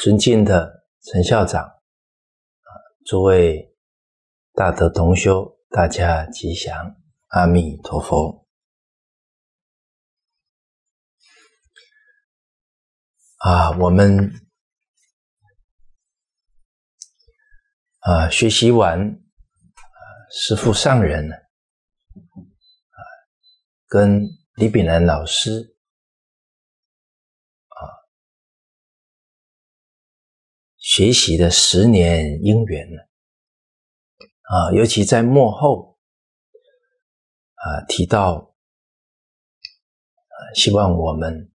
尊敬的陈校长，啊，诸位大德同修，大家吉祥，阿弥陀佛。啊，我们啊学习完啊师父上人呢，啊跟李炳南老师。学习的十年因缘呢，啊，尤其在幕后啊提到，希望我们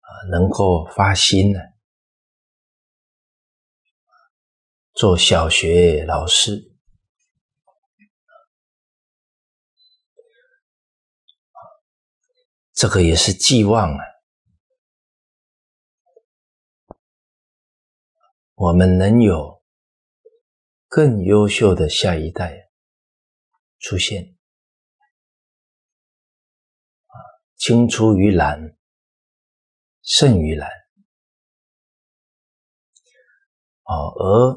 啊能够发心呢，做小学老师，这个也是寄望啊。我们能有更优秀的下一代出现，青出于蓝胜于蓝啊，而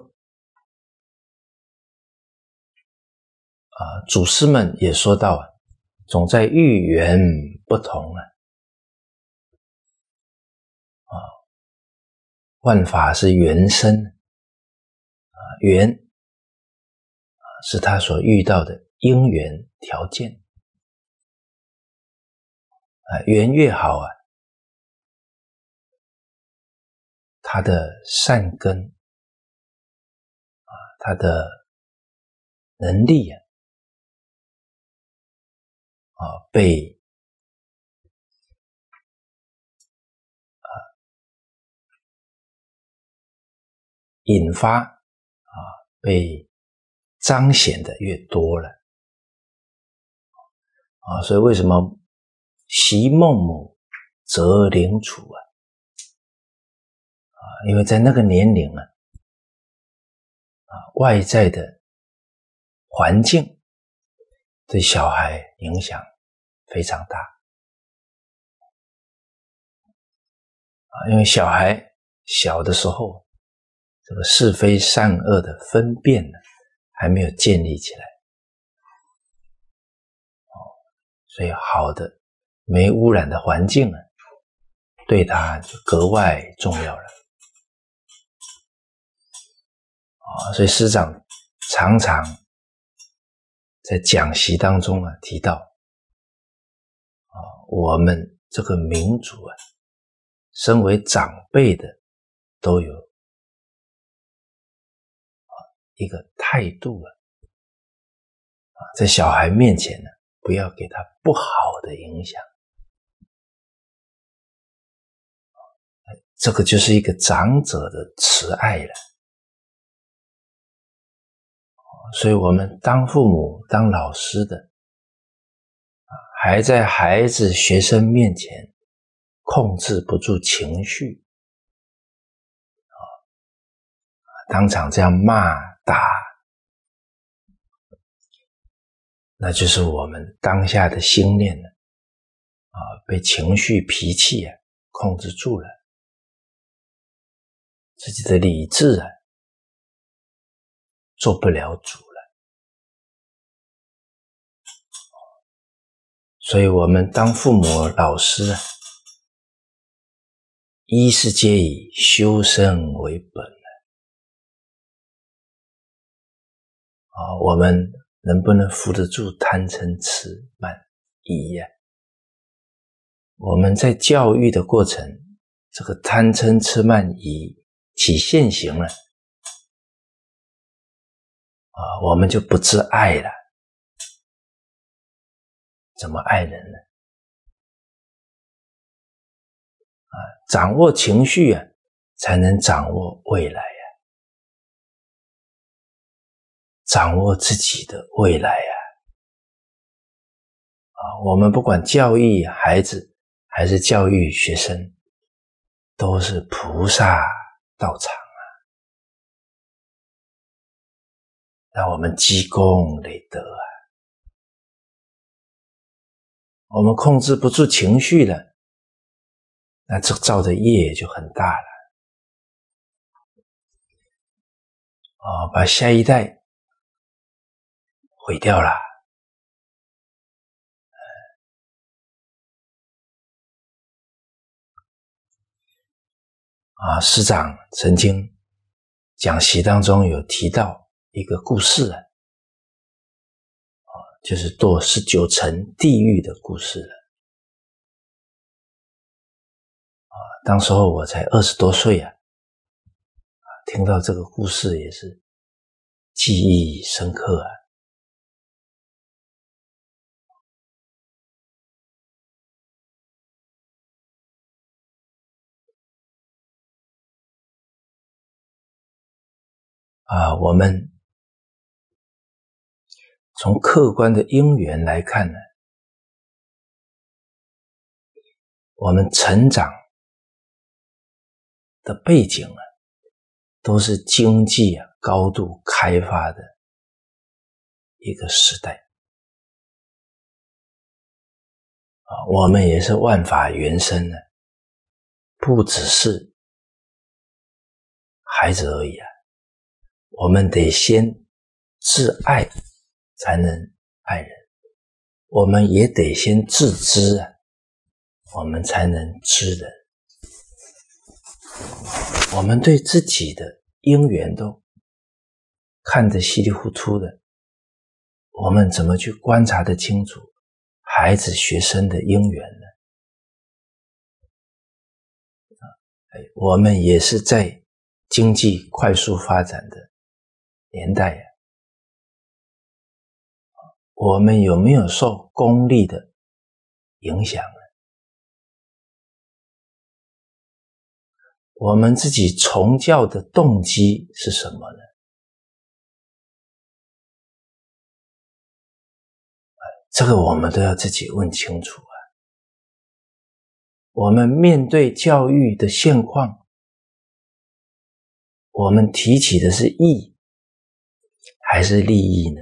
啊，祖师们也说到，总在遇缘不同啊。万法是缘生啊，缘是他所遇到的因缘条件啊，缘越好啊，他的善根啊，他的能力啊，啊被。引发啊，被彰显的越多了啊，所以为什么习孟母择邻处啊？啊，因为在那个年龄啊，啊，外在的环境对小孩影响非常大啊，因为小孩小的时候。这个是非善恶的分辨呢，还没有建立起来，哦，所以好的没污染的环境呢，对他就格外重要了，啊，所以师长常常在讲习当中啊提到，啊，我们这个民族啊，身为长辈的都有。一个态度啊，啊，在小孩面前呢，不要给他不好的影响，这个就是一个长者的慈爱了。所以，我们当父母、当老师的，还在孩子、学生面前控制不住情绪，啊，当场这样骂。打，那就是我们当下的心念呢，啊，被情绪、脾气啊控制住了，自己的理智啊做不了主了，所以，我们当父母、老师啊，一是皆以修身为本。啊，我们能不能扶得住贪嗔痴慢疑呀？我们在教育的过程，这个贪嗔痴慢疑起现行了，啊，我们就不自爱了。怎么爱人呢？啊，掌握情绪啊，才能掌握未来。掌握自己的未来啊！啊，我们不管教育孩子还是教育学生，都是菩萨道场啊！让我们积功累德啊！我们控制不住情绪了。那这造的业就很大了，啊、哦，把下一代毁掉了。啊，师长曾经讲习当中有提到一个故事啊，就是堕十九层地狱的故事了。啊，当时候我才二十多岁啊，听到这个故事也是记忆深刻啊。啊，我们从客观的因缘来看呢，我们成长的背景啊，都是经济啊高度开发的一个时代啊，我们也是万法原生的，不只是孩子而已啊。我们得先自爱，才能爱人；我们也得先自知啊，我们才能知人。我们对自己的因缘都看得稀里糊涂的，我们怎么去观察的清楚孩子、学生的因缘呢？哎，我们也是在经济快速发展的。年代呀，我们有没有受功利的影响呢？我们自己从教的动机是什么呢？这个我们都要自己问清楚啊。我们面对教育的现况，我们提起的是义。还是利益呢？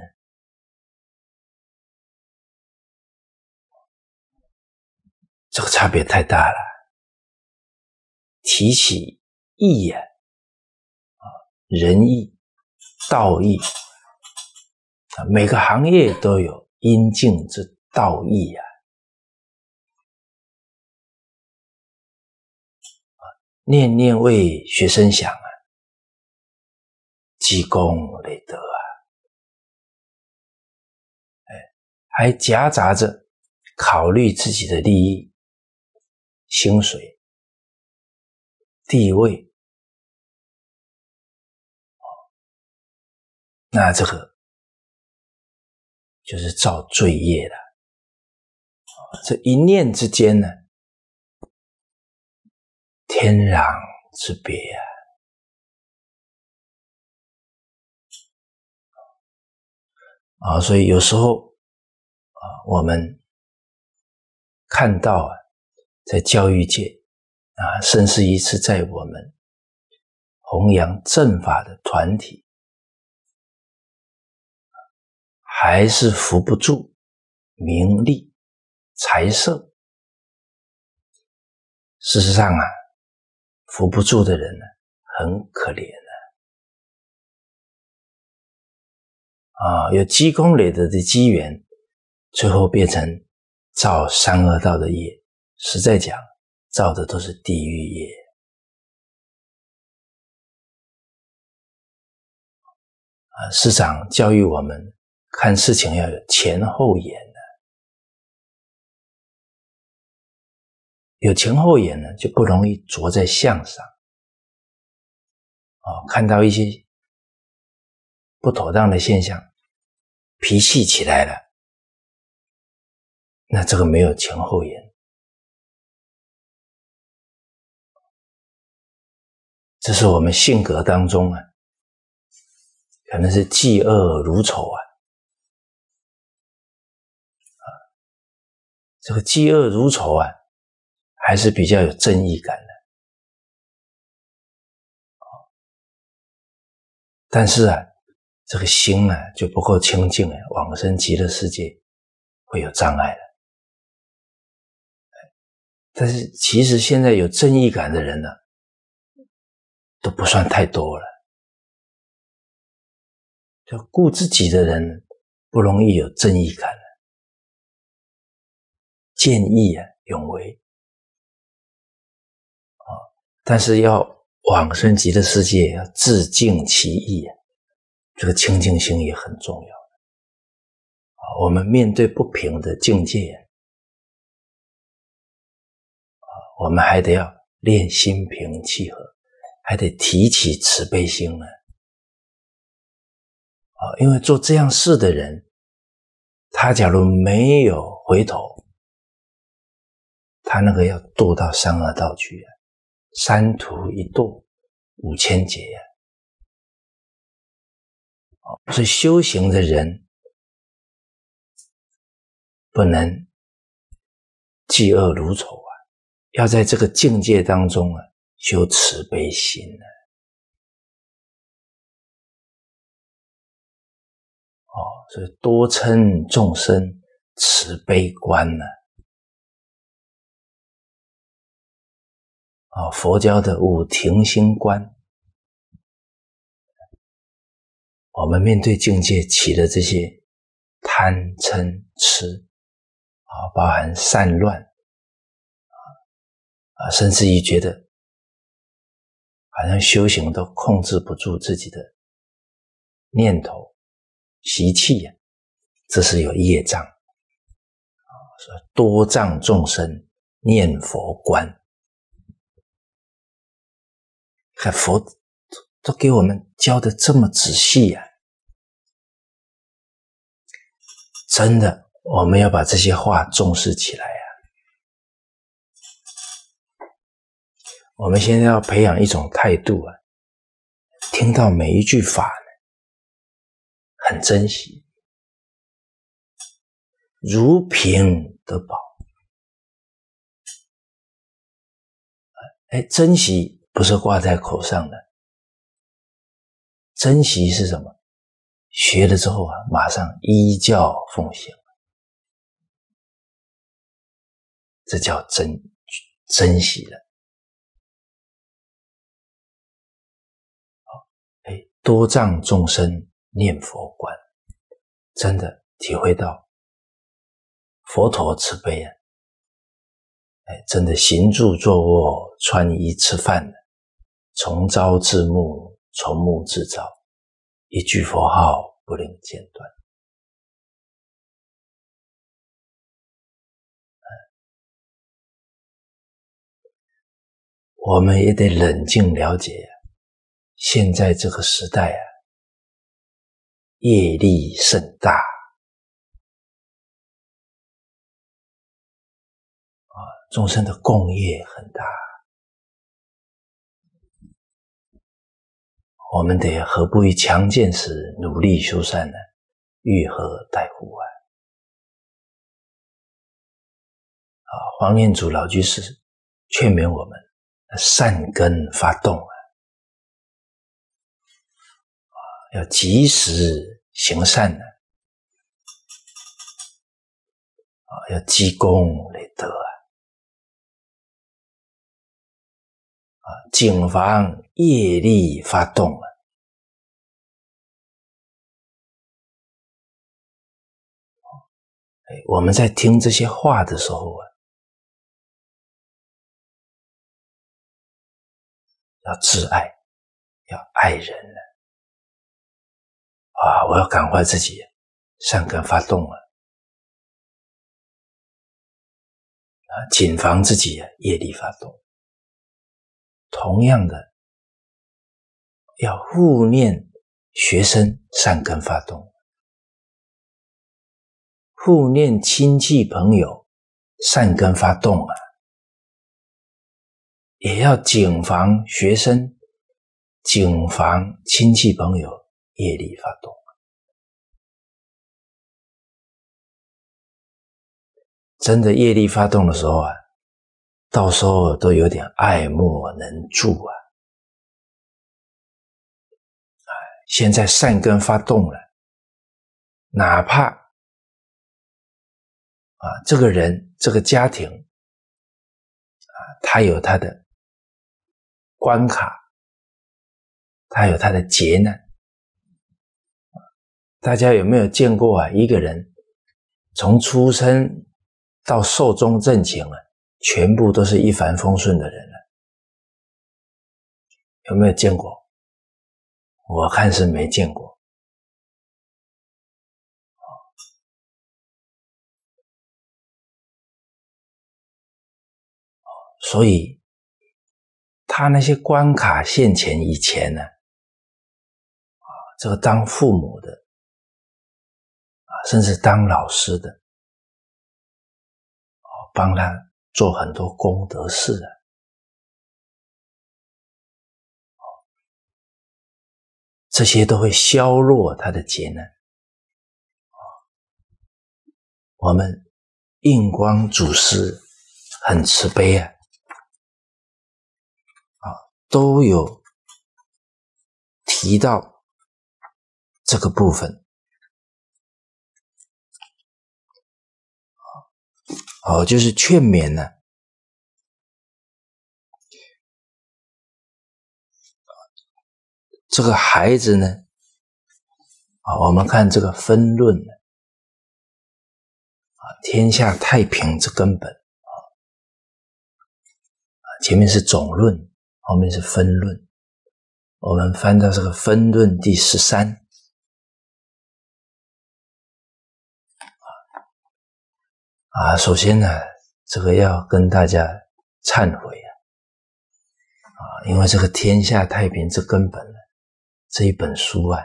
这个差别太大了。提起义呀，啊，仁义、道义啊，每个行业都有应尽之道义呀。念念为学生想啊，积功累德还夹杂着考虑自己的利益、薪水、地位，那这个就是造罪业了。这一念之间呢，天壤之别啊！啊，所以有时候。啊我们看到啊，在教育界啊，甚至一次在我们弘扬正法的团体，还是扶不住名利财色。事实上啊，扶不住的人呢，很可怜的啊，有积功累德的机缘。最后变成造三恶道的业，实在讲，造的都是地狱业。啊，师长教育我们看事情要有前后眼的，有前后眼呢，就不容易着在相上。哦，看到一些不妥当的现象，脾气起来了。那这个没有前后眼，这是我们性格当中啊，可能是嫉恶如仇啊，啊，这个嫉恶如仇啊，还是比较有正义感的，但是啊，这个心啊就不够清净，往生极乐世界会有障碍的。但是，其实现在有正义感的人呢，都不算太多了。就顾自己的人不容易有正义感了，见义啊，勇为，但是要往生极乐世界，要自净其意，这个清净心也很重要。我们面对不平的境界我们还得要练心平气和，还得提起慈悲心呢。啊，因为做这样事的人，他假如没有回头，他那个要堕到三恶道去啊，三途一堕，五千劫呀。所以修行的人不能嫉恶如仇，要在这个境界当中啊，修慈悲心呢。所以多称众生慈悲观呢？啊，佛教的五停心观，我们面对境界起的这些贪嗔痴啊，包含散乱啊，甚至于觉得好像修行都控制不住自己的念头。习气呀，这是有业障啊！说多障众生念佛观，看佛都给我们教的这么仔细呀，真的，我们要把这些话重视起来我们现在要培养一种态度啊，听到每一句法。很珍惜，如瓶得宝。哎，珍惜不是挂在口上的，珍惜是什么？学了之后啊，马上依教奉行，这叫珍珍惜了。多障众生。念佛观，真的体会到佛陀慈悲啊！哎，真的行住坐卧、穿衣吃饭从朝至暮，从暮至朝，一句佛号不能间断。我们也得冷静了解，现在这个时代啊。业力甚大啊！众生的共业很大，我们得何不于强健时努力修善呢？欲何待乎啊？啊！黄念祖老居士劝勉我们：善根发动啊！要及时行善呢，啊，要积功累德啊，啊，谨防业力发动啊。我们在听这些话的时候啊，要自爱，要爱人。啊！我要感化自己，善根发动了啊！谨防自己业力发动。同样的，要护念学生善根发动，护念亲戚朋友善根发动啊！也要谨防学生，谨防亲戚朋友。业力发动，真的业力发动的时候啊，到时候都有点爱莫能助啊！哎，现在善根发动了，哪怕啊，这个人这个家庭啊，他有他的关卡，他有他的劫难。大家有没有见过啊？一个人从出生到寿终正寝啊，全部都是一帆风顺的人了，有没有见过？我看是没见过。所以，他那些关卡现前以前呢，啊，这个当父母的，甚至当老师的，帮他做很多功德事啊，这些都会削弱他的劫难。我们印光祖师很慈悲啊。都有提到这个部分，哦，就是劝勉呢。这个孩子呢，啊，我们看这个分论，啊，天下太平之根本，啊，前面是总论。后面是分论，我们翻到这个分论第十三啊，首先呢，这个要跟大家忏悔啊，啊，因为这个天下太平之根本呢，这一本书啊，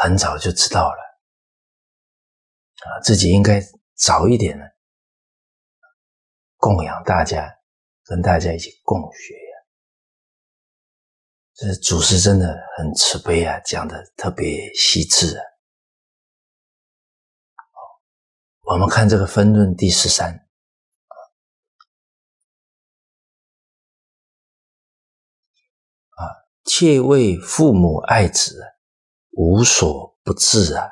很早就知道了啊，自己应该早一点呢，供养大家。跟大家一起共学呀，这祖师真的很慈悲啊，讲的特别细致啊。我们看这个分论第十三啊，切为父母爱子，无所不至啊，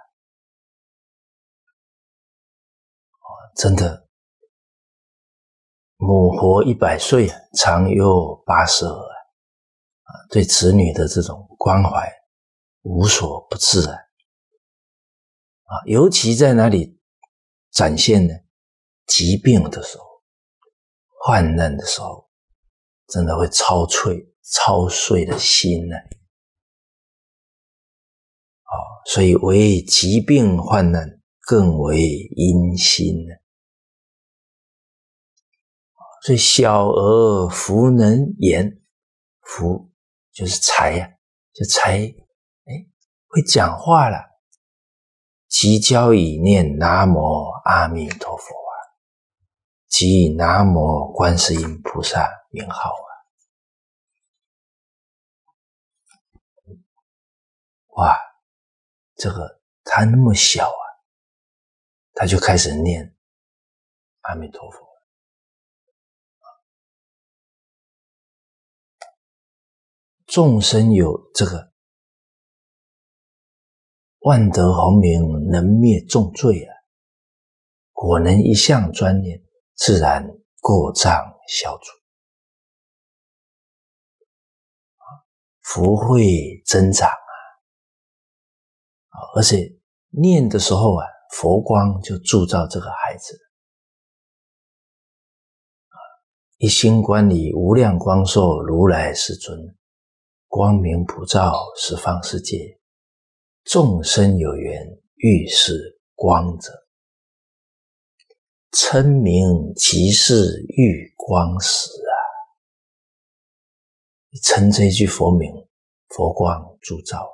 真的。母活一百岁啊，长幼八十耳啊，对子女的这种关怀无所不至啊，啊，尤其在哪里展现呢？疾病的时候，患难的时候，真的会操碎、操碎的心呢。啊，所以为疾病患难更为阴心呢。所以小儿弗能言，弗就是才呀，就才哎会讲话了。即教以念南无阿弥陀佛啊，即以南无观世音菩萨名号啊。哇，这个他那么小啊，他就开始念阿弥陀佛。众生有这个万德洪明，能灭众罪啊！果能一向专念，自然过障消除福慧增长啊！而且念的时候啊，佛光就铸造这个孩子一心观礼，无量光寿如来世尊。光明普照十方世界，众生有缘遇是光者，称名即是遇光时啊！你称这一句佛名，佛光铸造！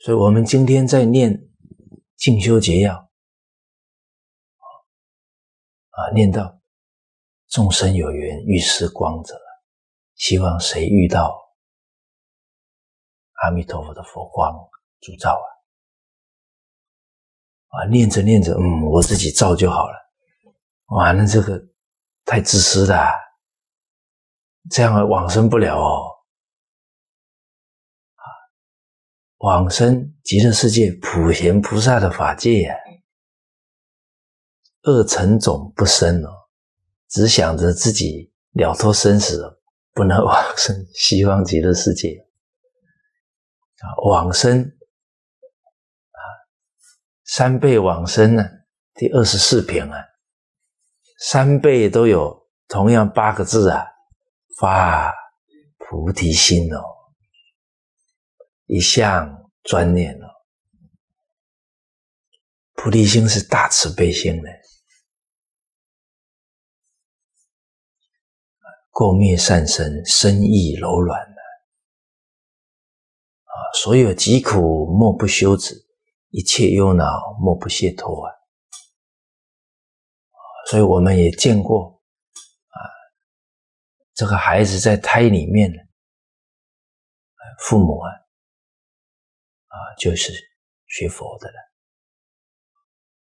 所以，我们今天在念静修结要啊，念到众生有缘遇是光者。希望谁遇到阿弥陀佛的佛光铸造啊？啊，念着念着，嗯，我自己造就好了。哇，那这个太自私了，这样往生不了哦。啊，往生极乐世界普贤菩萨的法界啊，恶尘种不生哦，只想着自己了脱生死。不能 往生西方极乐世界，啊，往生啊，三辈往生呢，第二十四品啊，三辈都有同样八个字啊，发菩提心哦，一向专念哦，菩提心是大慈悲心的。垢灭善生，身意柔软！所有疾苦莫不休止，一切忧恼莫不解脱啊！所以我们也见过啊，这个孩子在胎里面呢，父母啊啊就是学佛的了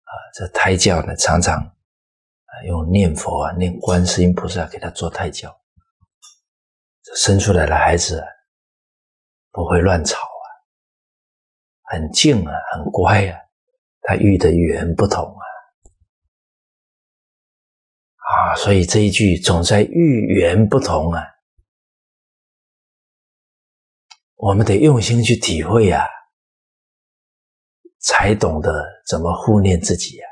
啊，这胎教呢常常啊用念佛啊念观世音菩萨给他做胎教。生出来的孩子不会乱吵，很静啊，很乖啊。他遇的缘不同啊，啊，所以这一句总在遇缘不同啊。我们得用心去体会啊，才懂得怎么护念自己啊。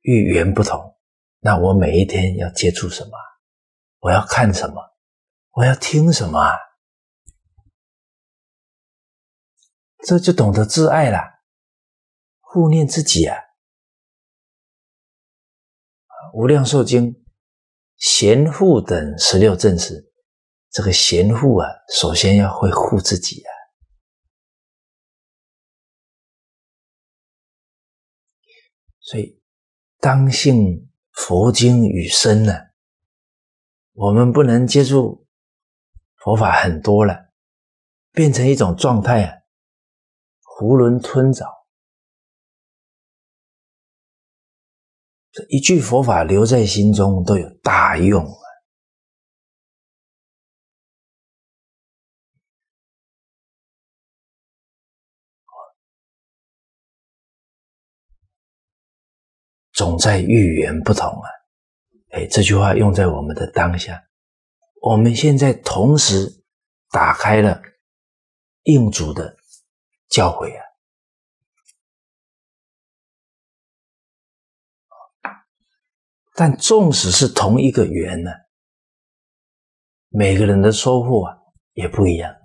遇缘不同，那我每一天要接触什么？我要看什么？我要听什么？这就懂得自爱了，护念自己啊！无量寿经贤护等十六正士，这个贤护啊，首先要会护自己啊。所以，当信佛经与身呢，我们不能接触。佛法很多了，变成一种状态啊，囫囵吞枣。这一句佛法留在心中都有大用啊！总在遇缘不同啊！哎，这句话用在我们的当下。我们现在同时打开了印主的教诲啊，但纵使是同一个缘呢，每个人的收获啊也不一样。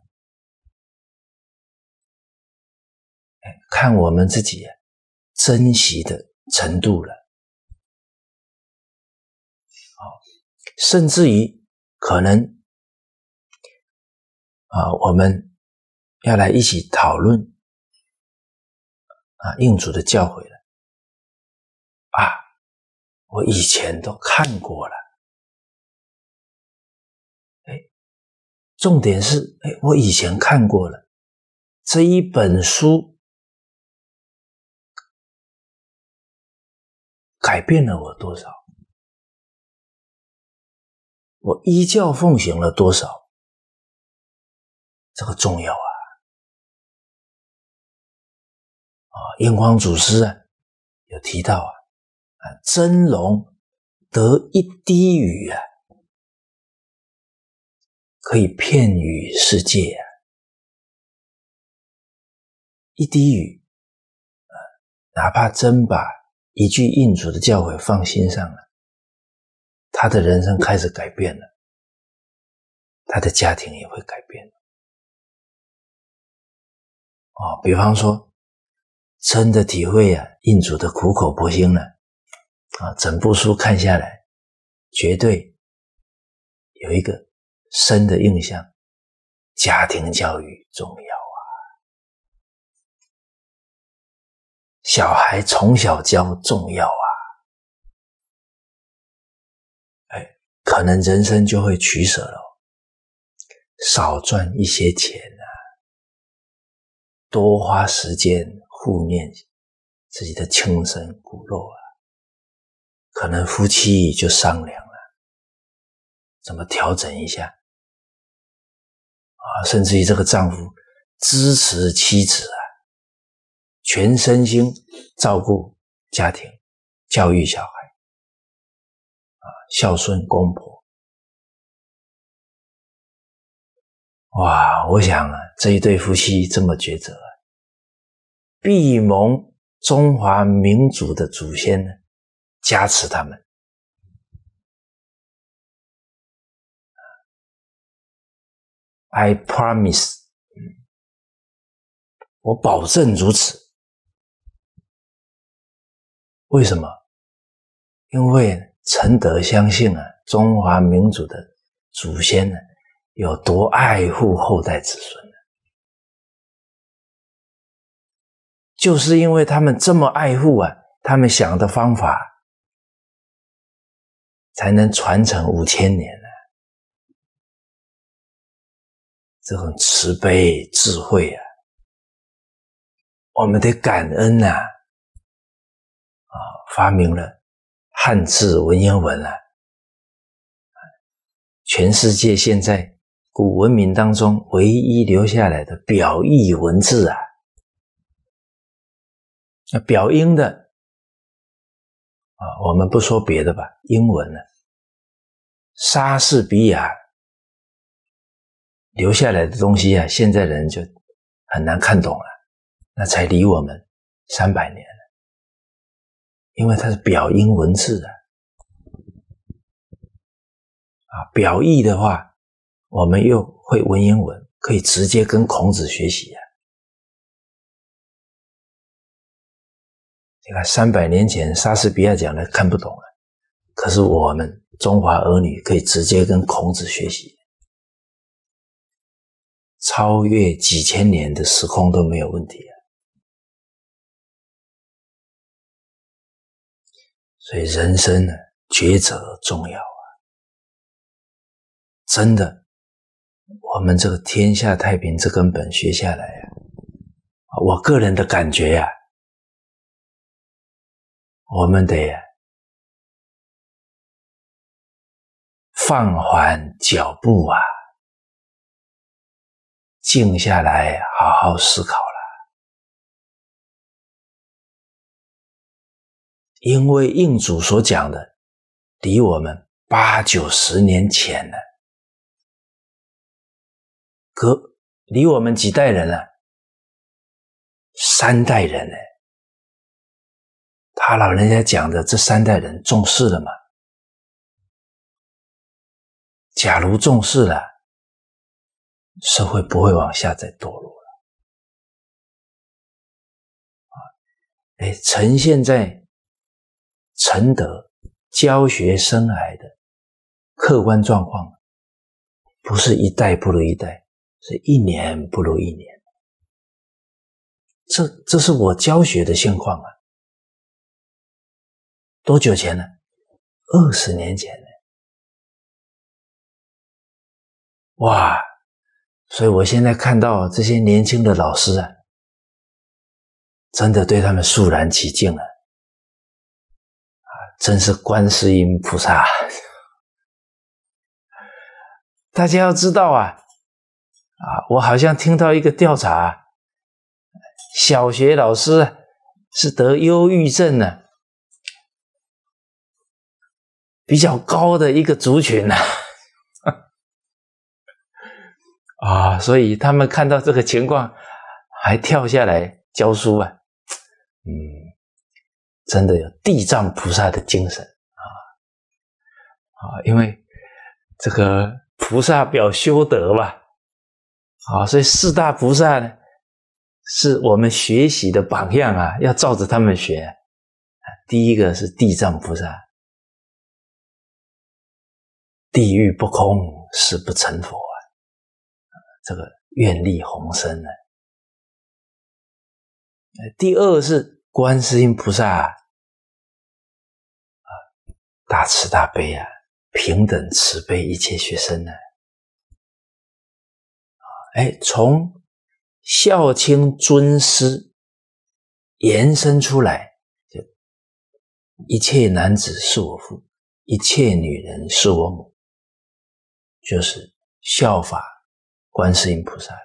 看我们自己珍惜的程度了，甚至于。可能啊，我们要来一起讨论啊，印主的教诲了啊，我以前都看过了，哎，重点是哎，我以前看过了这一本书，改变了我多少？我依教奉行了多少？这个重要啊！啊，印光祖师啊，有提到啊，啊，真龙得一滴雨啊，可以骗雨世界啊，一滴雨啊，哪怕真把一句印主的教诲放心上了。他的人生开始改变了，他的家庭也会改变。哦，比方说，真的体会啊，印主的苦口婆心了，啊，整部书看下来，绝对有一个深的印象：家庭教育重要啊，小孩从小教重要啊。哎可能人生就会取舍了，少赚一些钱啊，多花时间顾念自己的亲生骨肉啊。可能夫妻就商量了，怎么调整一下啊？甚至于这个丈夫支持妻子啊，全身心照顾家庭，教育小孩。孝顺公婆，哇，我想啊，这一对夫妻这么抉择，必蒙中华民族的祖先呢加持他们。I promise，我保证如此。为什么？因为陈德相信啊，中华民族的祖先呢，有多爱护后代子孙就是因为他们这么爱护啊，他们想的方法才能传承五千年呢。这种慈悲智慧啊，我们得感恩呐！啊，发明了汉字文言文啊，全世界现在古文明当中唯一留下来的表意文字啊，那表音的啊，我们不说别的吧，英文呢，莎士比亚。留下来的东西啊，现在人就很难看懂了。那才离我们三百年了，因为它是表音文字啊。啊，表意的话，我们又会文言文，可以直接跟孔子学习啊。你看，三百年前莎士比亚讲的看不懂啊，可是我们中华儿女可以直接跟孔子学习。超越几千年的时空都没有问题啊！所以人生呢，抉择重要啊！真的，我们这个天下太平这根本学下来啊，我个人的感觉呀，我们得放缓脚步啊！静下来，好好思考了。因为印主所讲的，离我们八九十年前了，隔离我们几代人了，三代人呢？他老人家讲的这三代人重视了吗？假如重视了。社会不会往下再堕落了啊！哎，呈现在承德教学生涯的客观状况，不是一代不如一代，是一年不如一年。这这是我教学的现况啊！多久前呢？二十年前呢？哇！所以我现在看到这些年轻的老师啊，真的对他们肃然起敬了，啊，真是观世音菩萨！大家要知道啊，啊，我好像听到一个调查，小学老师是得忧郁症呢，比较高的一个族群呢。啊，所以他们看到这个情况，还跳下来教书啊，嗯，真的有地藏菩萨的精神啊啊，因为这个菩萨表修德吧，啊，所以四大菩萨呢，是我们学习的榜样啊，要照着他们学。第一个是地藏菩萨，地狱不空，誓不成佛啊。这个愿力宏深呢。第二是观世音菩萨啊，大慈大悲啊，平等慈悲一切学生呢。哎，从孝亲尊师延伸出来，就一切男子是我父，一切女人是我母，就是效法。观世音菩萨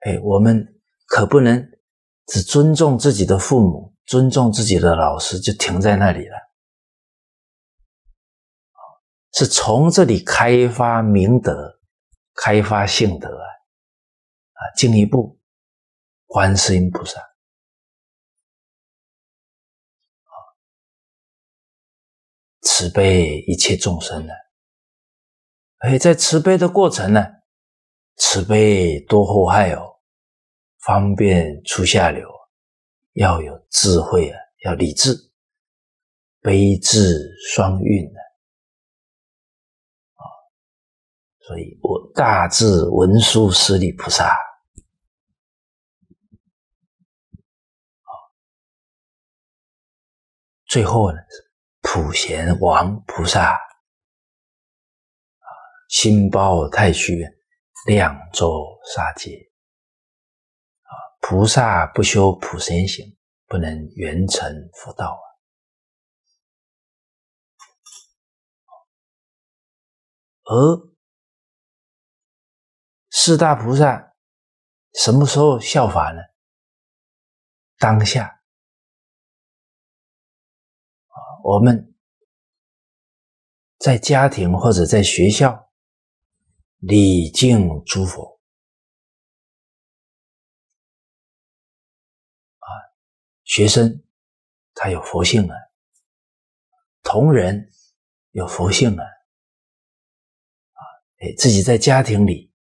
哎，我们可不能只尊重自己的父母，尊重自己的老师，就停在那里了。是从这里开发明德、开发性德啊，啊，进一步观世音菩萨慈悲一切众生呢，而在慈悲的过程呢，慈悲多祸害哦，方便出下流，要有智慧啊，要理智，悲智双运呢。所以我大智文殊师利菩萨，最后呢普贤王菩萨，啊，心包太虚，两周杀戒，啊，菩萨不修普贤行，不能圆成佛道啊，而。四大菩萨什么时候效法呢？当下我们在家庭或者在学校礼敬诸佛啊，学生他有佛性啊，同仁有佛性啊，啊，哎，自己在家庭里。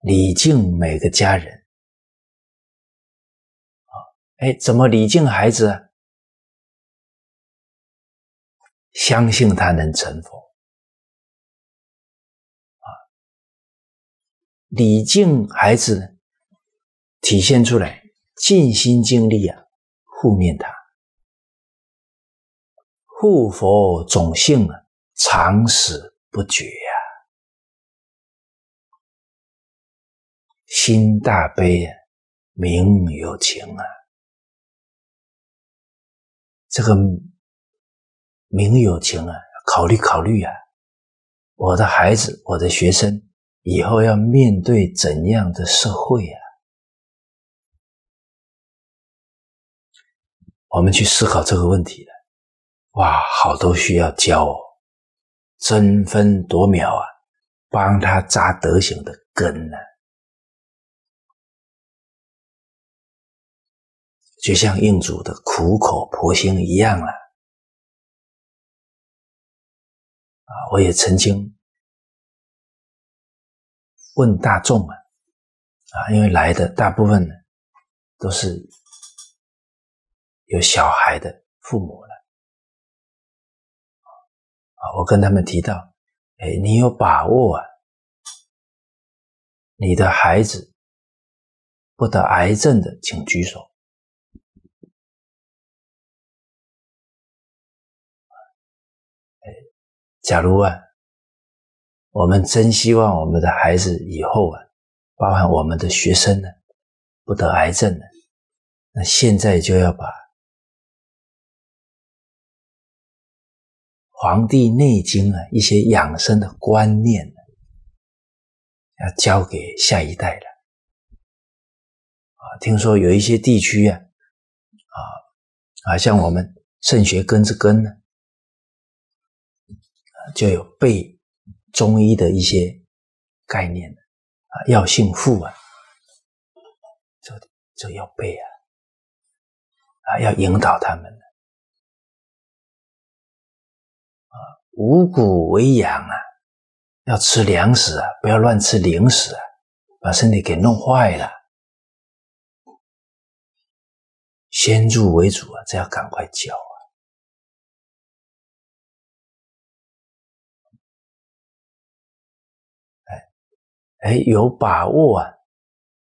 礼敬每个家人啊，哎，怎么礼敬孩子相信他能成佛啊！礼敬孩子，体现出来尽心尽力啊，护念他，护佛种性啊，长死不绝呀。心大悲啊，名有情啊，这个名有情啊，考虑考虑啊，我的孩子，我的学生以后要面对怎样的社会啊？我们去思考这个问题了。哇，好多需要教哦，争分夺秒啊，帮他扎德行的根呢。就像印主的苦口婆心一样了啊！我也曾经问大众啊啊，因为来的大部分呢都是有小孩的父母了啊，我跟他们提到，哎，你有把握啊，你的孩子不得癌症的，请举手。假如啊，我们真希望我们的孩子以后啊，包含我们的学生呢，不得癌症呢，那现在就要把《黄帝内经》啊一些养生的观念要交给下一代了。啊，听说有一些地区啊，啊啊，像我们肾学根之根呢。就有背中医的一些概念啊，药性赋啊，这这要背啊，啊，要引导他们啊，五谷为养啊，要吃粮食啊，不要乱吃零食啊，把身体给弄坏了。先入为主啊，这要赶快教。哎，有把握啊，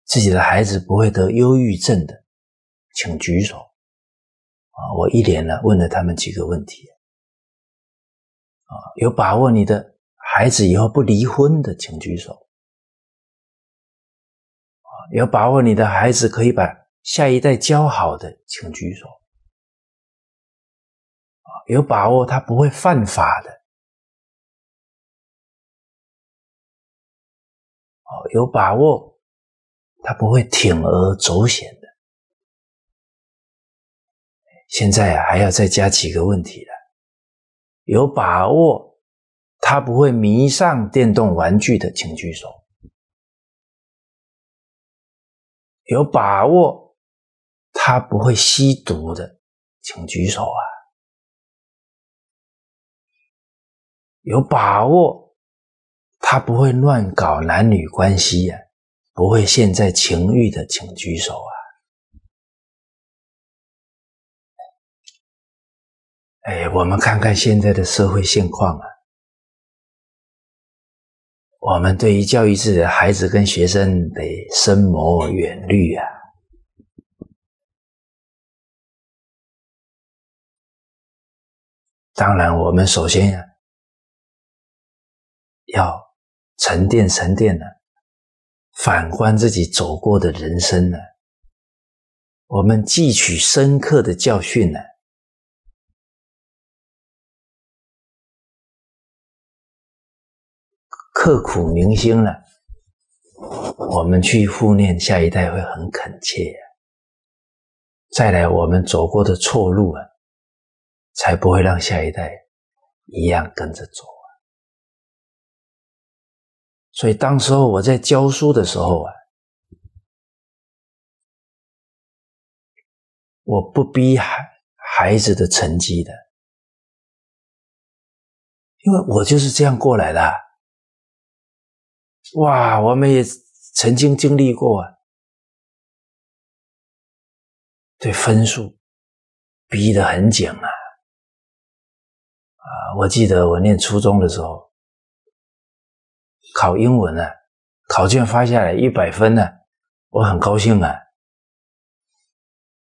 自己的孩子不会得忧郁症的，请举手啊！我一连呢问了他们几个问题啊，有把握你的孩子以后不离婚的，请举手啊！有把握你的孩子可以把下一代教好的，请举手啊！有把握他不会犯法的。有把握，他不会铤而走险的。现在啊，还要再加几个问题了。有把握他不会迷上电动玩具的，请举手。有把握他不会吸毒的，请举手啊！有把握他不会乱搞男女关系呀，不会陷在情欲的，请举手啊！哎，我们看看现在的社会现况啊，我们对于教育自己的孩子跟学生得深谋远虑啊。当然，我们首先，要沉淀沉淀呢，反观自己走过的人生呢，我们汲取深刻的教训呢。刻苦铭心了，我们去护念下一代会很恳切。再来，我们走过的错路啊，才不会让下一代一样跟着走。所以，当时候我在教书的时候啊，我不逼孩孩子的成绩的，因为我就是这样过来的。哇，我们也曾经经历过啊，对分数逼得很紧啊！啊，我记得我念初中的时候，考英文啊，考卷发下来一百分呢，我很高兴啊。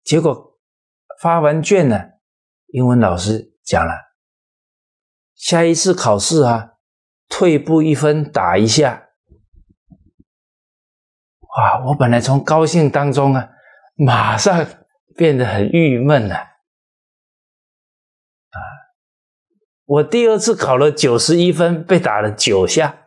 结果发完卷呢，英文老师讲了，下一次考试啊，退步一分打一下。哇！我本来从高兴当中啊，马上变得很郁闷了。啊，我第二次考了九十一分，被打了九下。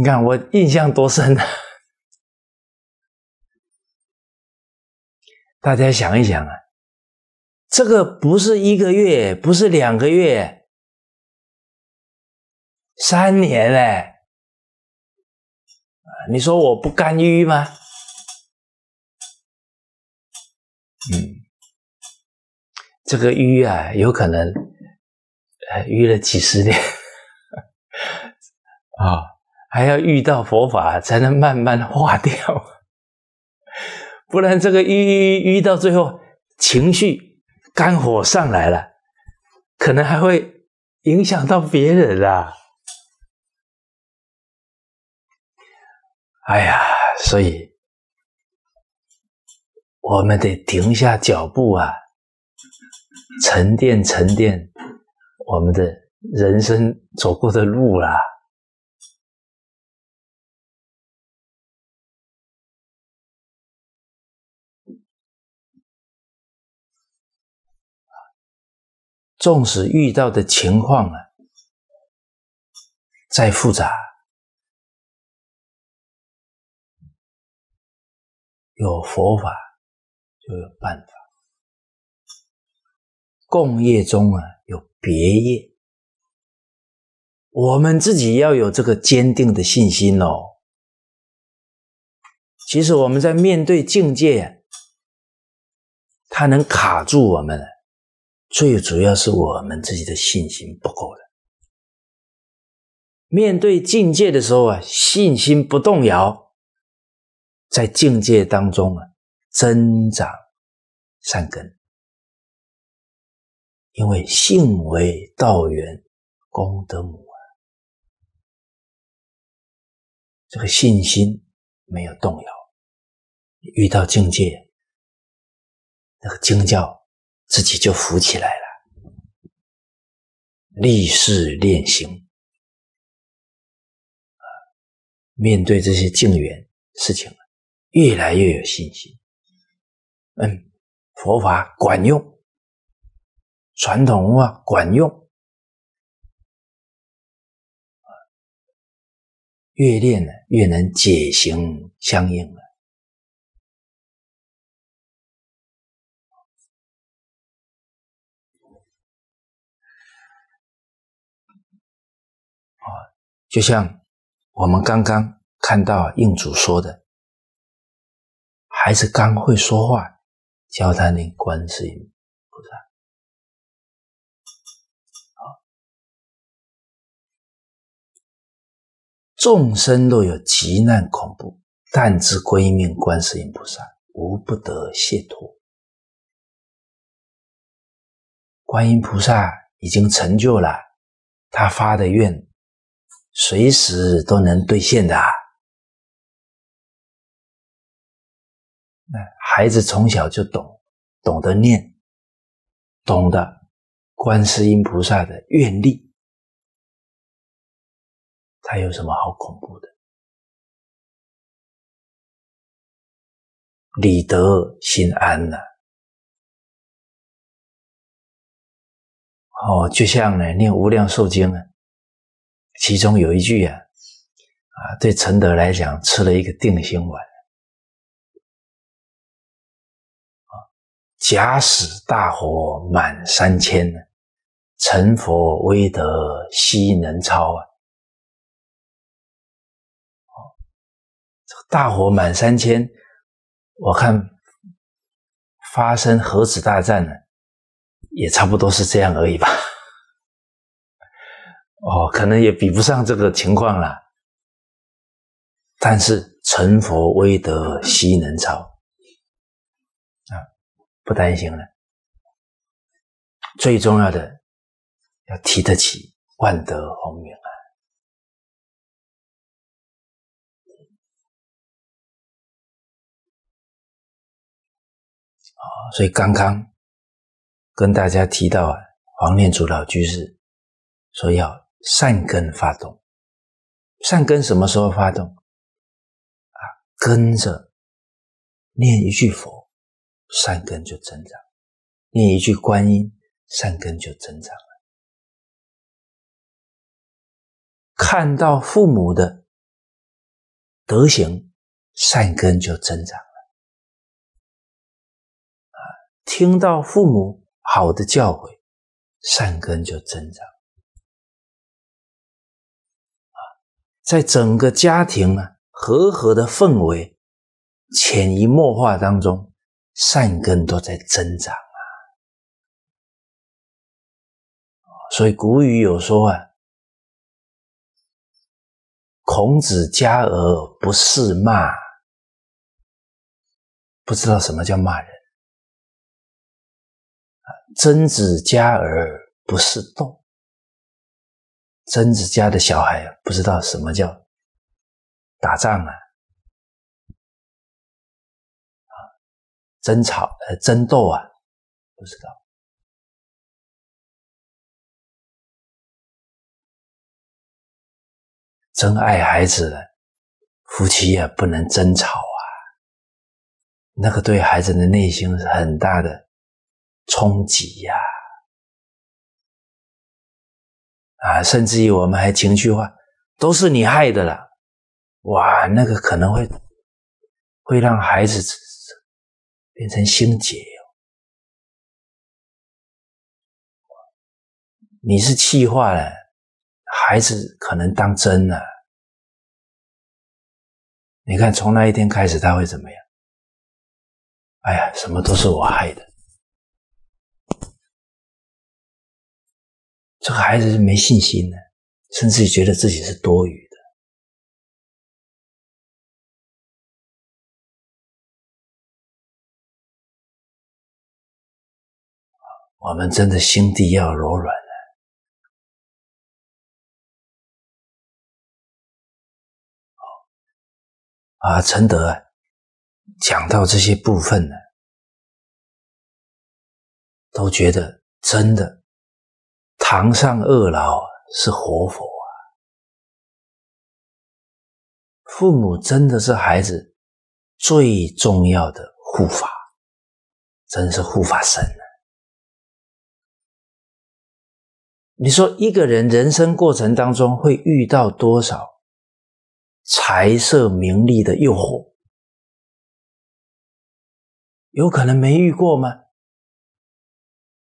你看我印象多深啊！大家想一想啊，这个不是一个月，不是两个月，三年嘞。你说我不甘于吗？嗯，这个淤啊，有可能呃淤了几十年 啊，还要遇到佛法才能慢慢化掉，不然这个淤淤淤到最后情绪肝火上来了，可能还会影响到别人啊。哎呀，所以我们得停下脚步啊，沉淀沉淀我们的人生走过的路啦。纵使遇到的情况啊，再复杂。有佛法就有办法，共业中啊有别业，我们自己要有这个坚定的信心哦。其实我们在面对境界，它能卡住我们，最主要是我们自己的信心不够了。面对境界的时候啊，信心不动摇。在境界当中啊，增长善根，因为性为道源，功德母啊，这个信心没有动摇，遇到境界，那个经教自己就浮起来了，立誓练行，面对这些境缘事情。越来越有信心，嗯，佛法管用，传统文化管用，越练呢越能解行相应了。就像我们刚刚看到印主说的，孩子刚会说话，教他念观世音菩萨。众生若有急难恐怖，但知归命观世音菩萨，无不得解脱。观音菩萨已经成就了他发的愿，随时都能兑现的。那孩子从小就懂，懂得念，懂得观世音菩萨的愿力，他有什么好恐怖的？理得心安呢？哦，就像呢念《无量寿经》呢，其中有一句啊，啊，对陈德来讲吃了一个定心丸。啊，假使大火满三千呢，成佛威德悉能超啊。大火满三千，我看发生核子大战呢。也差不多是这样而已吧。哦，可能也比不上这个情况了。但是成佛威德悉能超啊，不担心了。最重要的要提得起万德洪名啊！啊，所以刚刚。跟大家提到啊，黄念祖老居士说要善根发动，善根什么时候发动？啊，跟着念一句佛，善根就增长；念一句观音，善根就增长了。看到父母的德行，善根就增长了。啊，听到父母。好的教诲，善根就增长在整个家庭啊和和的氛围、潜移默化当中，善根都在增长啊！所以古语有说啊：“孔子家而不是骂，不知道什么叫骂人。”曾子家而不是动，曾子家的小孩不知道什么叫打仗啊，啊，争吵呃争斗啊，不知道。真爱孩子的夫妻啊，不能争吵啊，那个对孩子的内心是很大的。冲击呀！啊甚至于我们还情绪化，都是你害的了。哇，那个可能会会让孩子变成心结哦。你是气化了，孩子可能当真了。你看，从那一天开始，他会怎么样？哎呀，什么都是我害的。这个孩子是没信心的，甚至觉得自己是多余的。我们真的心地要柔软。啊，陈德讲到这些部分呢，都觉得真的。堂上二老是活佛啊！父母真的是孩子最重要的护法，真是护法神啊！你说一个人人生过程当中会遇到多少财色名利的诱惑？有可能没遇过吗？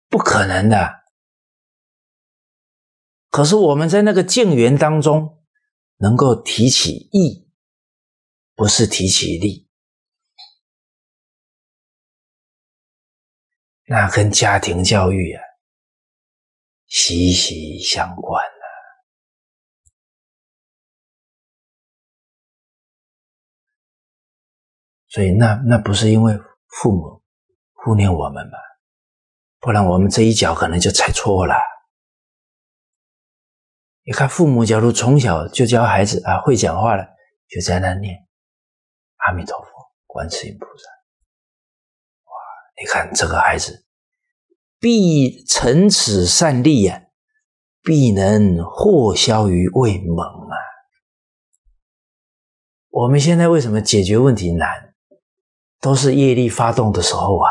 不可能的。可是我们在那个境缘当中，能够提起义，不是提起利，那跟家庭教育啊息息相关啊。所以那那不是因为父母忽略我们吗？不然我们这一脚可能就踩错了。你看，父母假如从小就教孩子啊会讲话了，就在那念阿弥陀佛、观世音菩萨。哇，你看这个孩子必成此善力呀，必能祸消于未蒙啊。我们现在为什么解决问题难？都是业力发动的时候啊。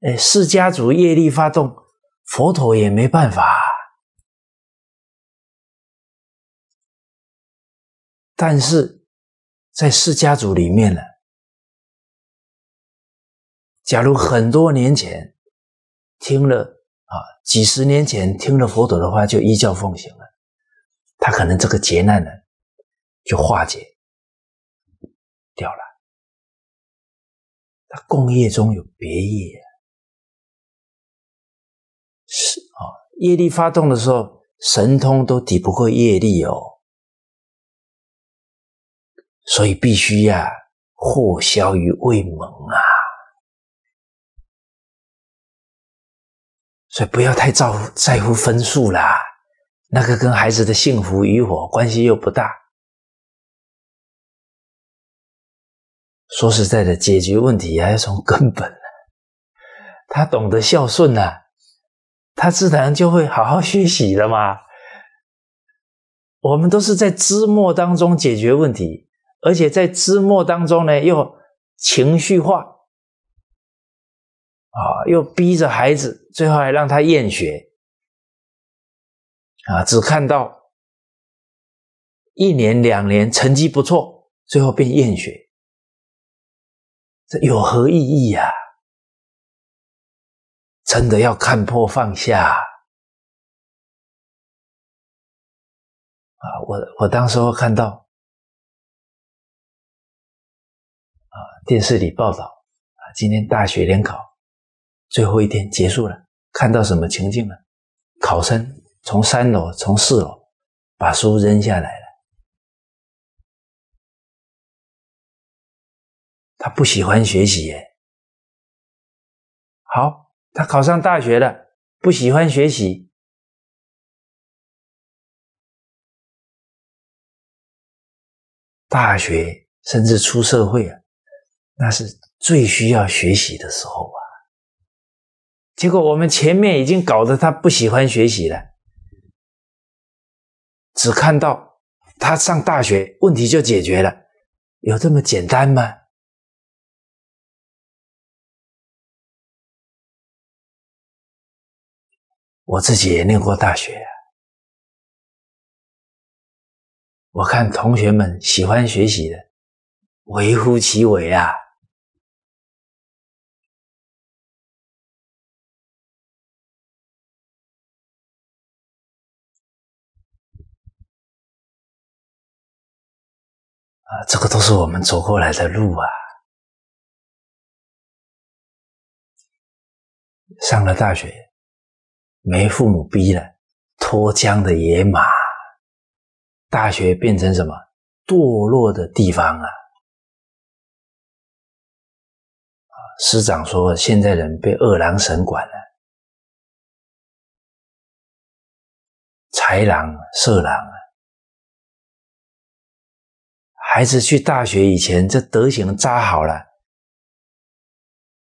哎，释迦族业力发动，佛陀也没办法。但是在释迦族里面呢，假如很多年前听了啊，几十年前听了佛陀的话，就依教奉行了，他可能这个劫难呢就化解掉了。他共业中有别业。是业力发动的时候，神通都抵不过业力哦，所以必须呀，祸消于未萌啊，所以不要太在乎在乎分数啦，那个跟孩子的幸福与否关系又不大。说实在的，解决问题还要从根本他懂得孝顺呐。他自然就会好好学习了嘛。我们都是在知末当中解决问题，而且在知末当中呢，又情绪化啊，又逼着孩子，最后还让他厌学啊，只看到一年两年成绩不错，最后变厌学，这有何意义呀？真的要看破放下啊！我我当时候看到啊电视里报道啊，今天大学联考最后一天结束了，看到什么情境呢？考生从三楼从四楼把书扔下来了，他不喜欢学习耶。好。他考上大学了，不喜欢学习，大学甚至出社会啊，那是最需要学习的时候啊。结果我们前面已经搞得他不喜欢学习了，只看到他上大学问题就解决了，有这么简单吗？我自己也念过大学，我看同学们喜欢学习的，微乎其微啊！啊，这个都是我们走过来的路啊！上了大学。没父母逼了，脱缰的野马。大学变成什么堕落的地方啊？师长说现在人被二郎神管了，豺狼、色狼。孩子去大学以前，这德行扎好了，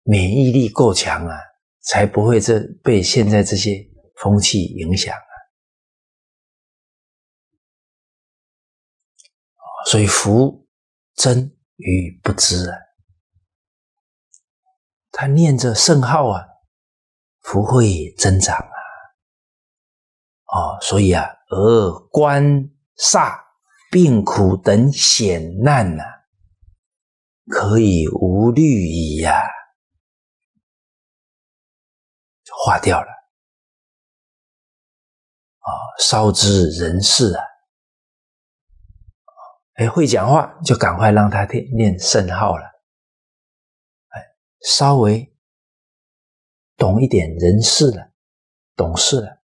免疫力够强啊，才不会这被现在这些。风气影响啊，所以福增与不知啊，他念着圣号啊，福会增长啊，哦，所以啊，而观煞病苦等险难呐，可以无虑矣呀，就化掉了。啊，烧之人事啊，哎，会讲话就赶快让他念念圣号了，哎，稍微懂一点人事了，懂事了，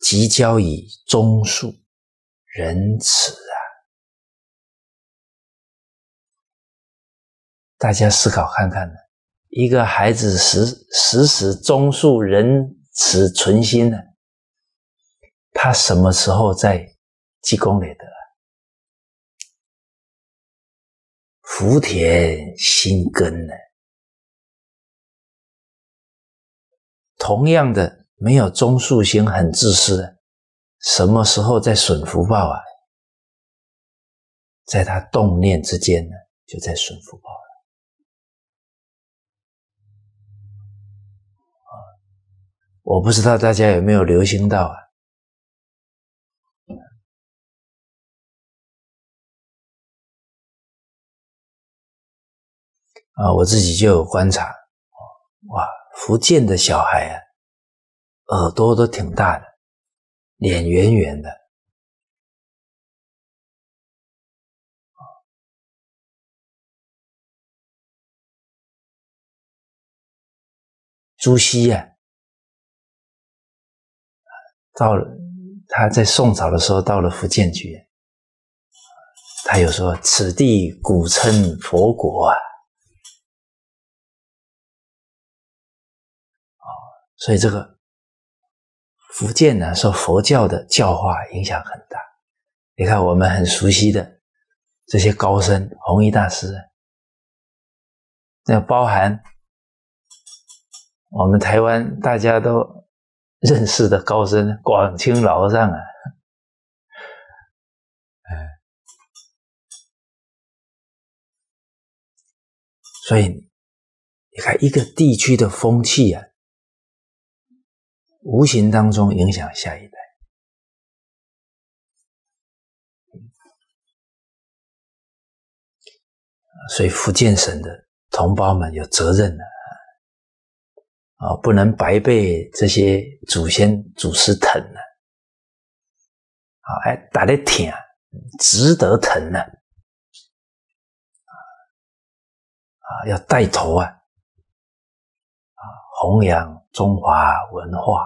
即交以忠恕仁慈啊，大家思考看看呢。一个孩子时时时忠恕仁慈存心呢，他什么时候在积功累德？福田心根呢？同样的，没有中树心，很自私，什么时候在损福报啊？在他动念之间呢，就在损福报了。我不知道大家有没有留心到啊？啊，我自己就有观察，哇，福建的小孩啊，耳朵都挺大的，脸圆圆的，朱熹呀。到了，他在宋朝的时候到了福建去，他有说：“此地古称佛国啊。”所以这个福建呢，受佛教的教化影响很大。你看我们很熟悉的这些高僧，弘一大师，那包含我们台湾大家都。认识的高僧广清老和尚啊，所以你看一个地区的风气啊，无形当中影响下一代，所以福建省的同胞们有责任了。啊，不能白被这些祖先祖师疼了，啊，哎，打得挺，值得疼呢，啊，啊，要带头啊，啊，弘扬中华文化，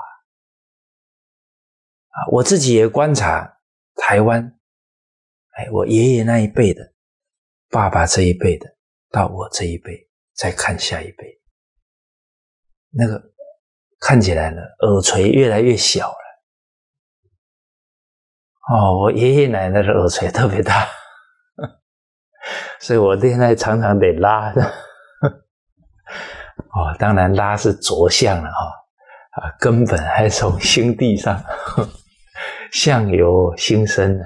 啊，我自己也观察台湾，哎，我爷爷那一辈的，爸爸这一辈的，到我这一辈，再看下一辈。那个看起来呢，耳垂越来越小了。哦，我爷爷奶奶的耳垂特别大，所以我现在常常得拉。哦，当然拉是着相了哈，啊，根本还从心地上，相由心生呢。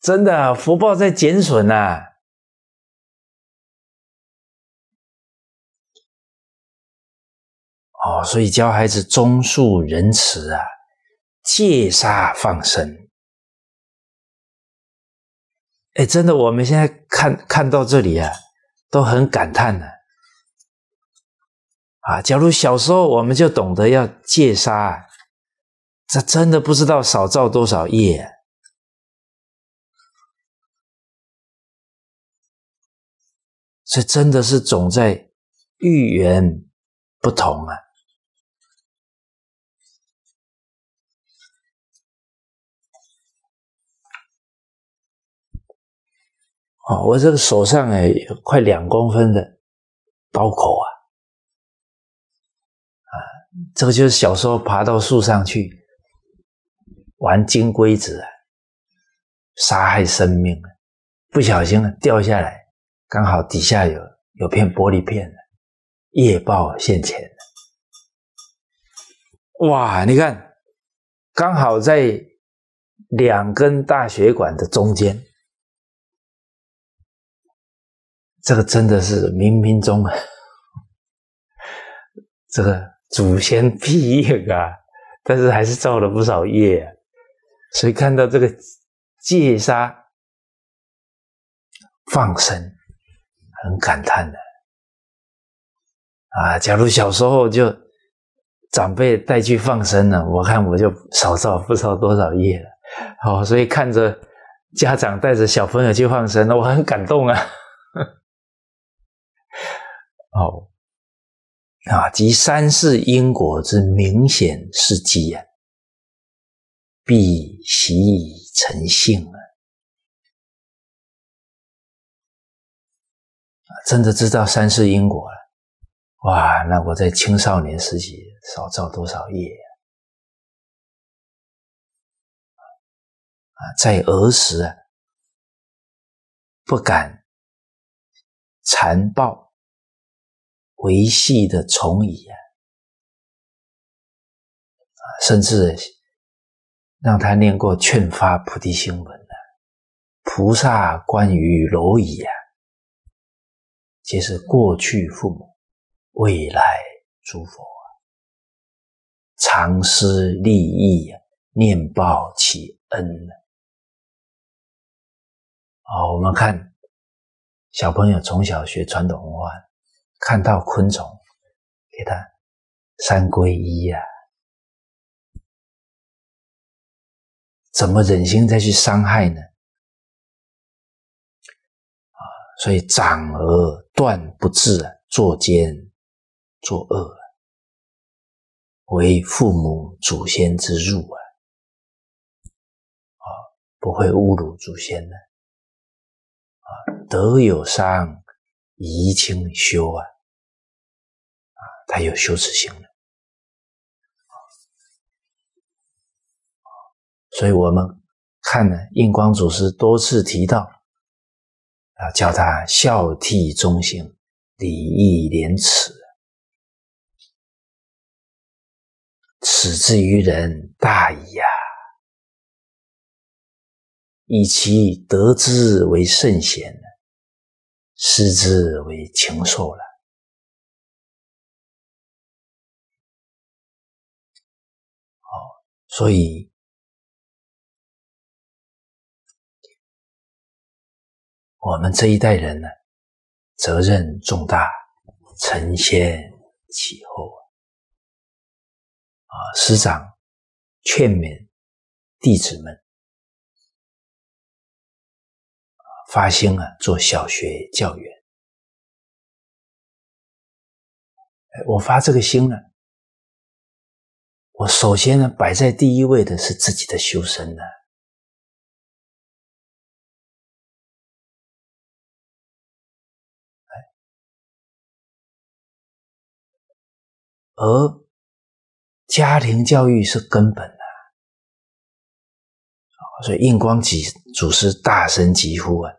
真的福报在减损呐。哦，所以教孩子忠恕仁慈啊，戒杀放生。哎，真的，我们现在看看到这里啊，都很感叹呢。啊，假如小时候我们就懂得要戒杀，这真的不知道少造多少业。这真的是总在遇缘不同啊。哦，我这个手上哎，快两公分的刀口啊，啊，这个就是小时候爬到树上去玩金龟子啊，杀害生命不小心掉下来，刚好底下有有片玻璃片的夜报现前哇，你看，刚好在两根大血管的中间。这个真的是冥冥中啊，这个祖先庇佑啊，但是还是造了不少业，所以看到这个戒杀放生，很感叹的啊。假如小时候就长辈带去放生了，我看我就少造不知道多少业了。好，所以看着家长带着小朋友去放生，我很感动啊。好啊，即三世因果之明显事迹啊，必习以成性啊。真的知道三世因果了，哇！那我在青少年时期少造多少业啊！在儿时啊，不敢残暴维系的从矣啊，甚至让他念过劝发菩提心文啊，菩萨关于蝼蚁啊。皆是过去父母，未来诸佛啊，常施利益啊，念报其恩呢。哦，我们看小朋友从小学传统文化，看到昆虫，给他三皈依呀，怎么忍心再去伤害呢？啊所以长而断不治，作奸作恶，为父母祖先之辱啊！啊，不会侮辱祖先的啊，德有伤，贻亲羞啊！啊，他有羞耻心的所以我们看呢，印光祖师多次提到。啊，叫他孝悌忠信，礼义廉耻，耻之于人大矣呀！以其得之为圣贤，失之为禽兽了。哦，所以。我们这一代人呢，责任重大，承先启后啊！师长劝勉弟子们发心啊，做小学教员。我发这个心呢，我首先呢，摆在第一位的是自己的修身呢。而家庭教育是根本的，所以印光几祖师大声疾呼啊，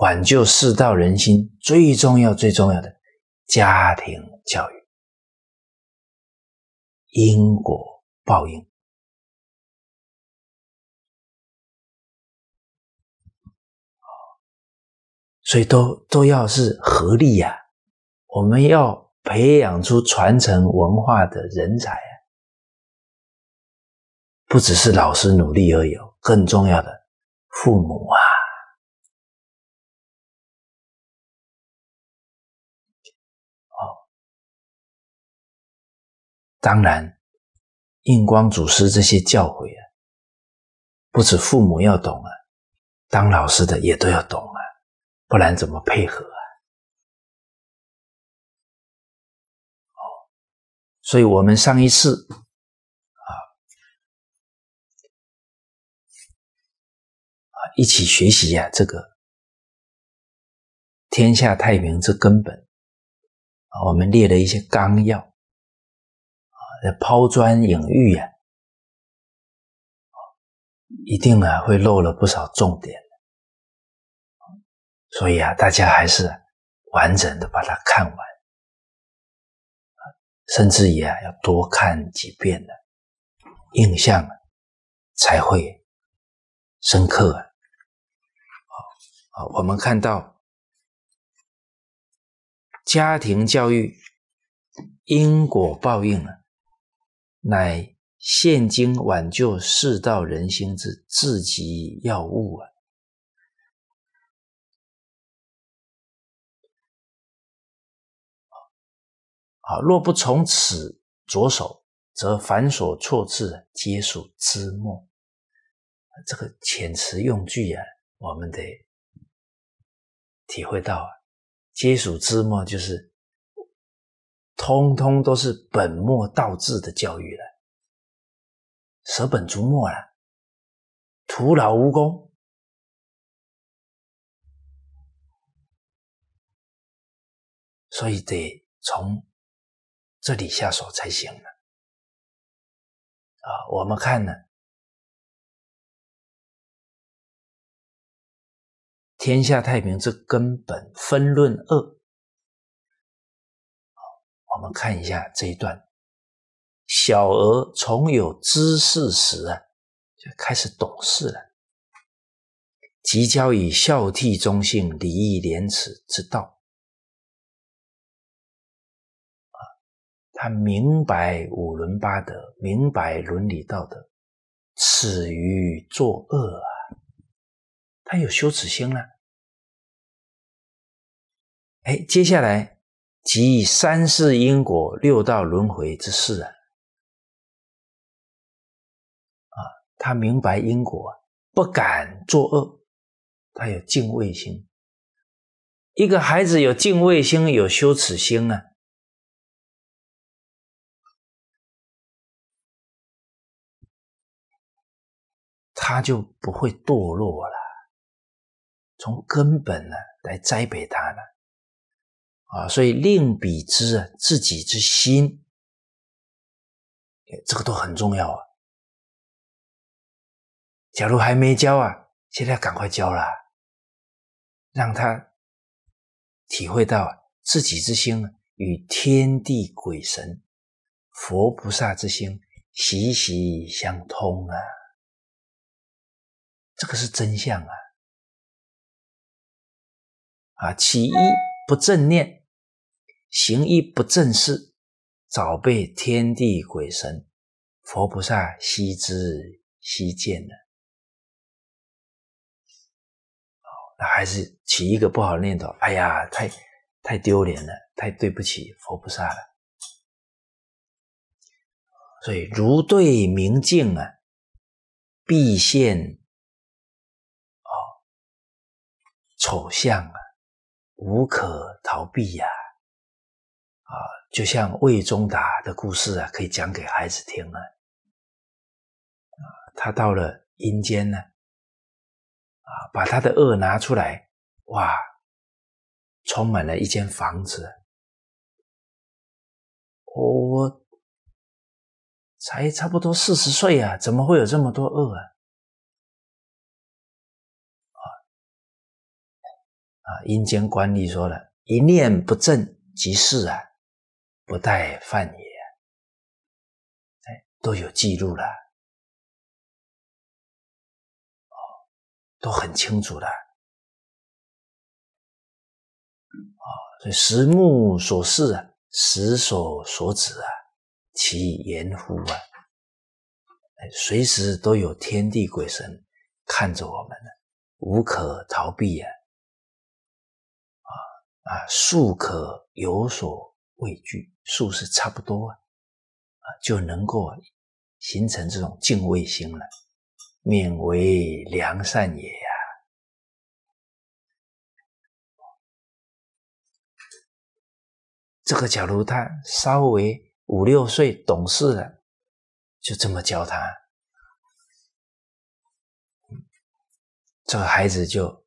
挽救世道人心最重要、最重要的家庭教育，因果报应，所以都都要是合力呀，我们要。培养出传承文化的人才，不只是老师努力而已，更重要的父母啊。当然，印光祖师这些教诲啊，不止父母要懂啊，当老师的也都要懂啊，不然怎么配合啊？哦所以，我们上一次啊啊一起学习呀，这个天下太平之根本，我们列了一些纲要，抛砖引玉呀，一定啊会漏了不少重点所以啊，大家还是完整的把它看完。甚至也要多看几遍的，印象才会深刻。好，我们看到家庭教育因果报应啊，乃现今挽救世道人心之至极要务啊。啊，若不从此着手，则繁琐错字皆属之末。这个遣词用句啊，我们得体会到啊，皆属之末，就是通通都是本末倒置的教育了，舍本逐末了，徒劳无功。所以得从这里下手才行了啊！我们看呢，天下太平之根本分论二。我们看一下这一段：小儿从有知识时啊，就开始懂事了，即教以孝悌忠信、礼义廉耻之道。他明白五伦八德，明白伦理道德，耻于作恶啊！他有羞耻心了。哎，接下来即三世因果、六道轮回之事啊！啊，他明白因果，不敢作恶，他有敬畏心。一个孩子有敬畏心，有羞耻心啊！他就不会堕落了，从根本呢来栽培他了啊！所以令彼知啊自己之心，这个都很重要啊。假如还没教啊，现在赶快教了，让他体会到自己之心与天地鬼神、佛菩萨之心息息相通啊。这个是真相啊！啊，起一不正念，行一不正事，早被天地鬼神、佛菩萨悉知悉见了。那还是起一个不好的念头，哎呀，太太丢脸了，太对不起佛菩萨了。所以如对明镜啊，必现哦。丑相啊，无可逃避呀！就像魏忠达的故事啊，可以讲给孩子听啊。他到了阴间呢，啊，把他的恶拿出来，哇，充满了一间房子。我才差不多四十岁啊，怎么会有这么多恶啊？啊，阴间官吏说了一念不正即是啊，不待犯也。哎，都有记录了，都很清楚了。啊，所以实目所视啊，实手所指啊，其言乎啊，随时都有天地鬼神看着我们呢，无可逃避呀。啊，术可有所畏惧，术是差不多啊，就能够形成这种敬畏心了，免为良善也呀。这个假如他稍微五六岁懂事了，就这么教他，这个孩子就。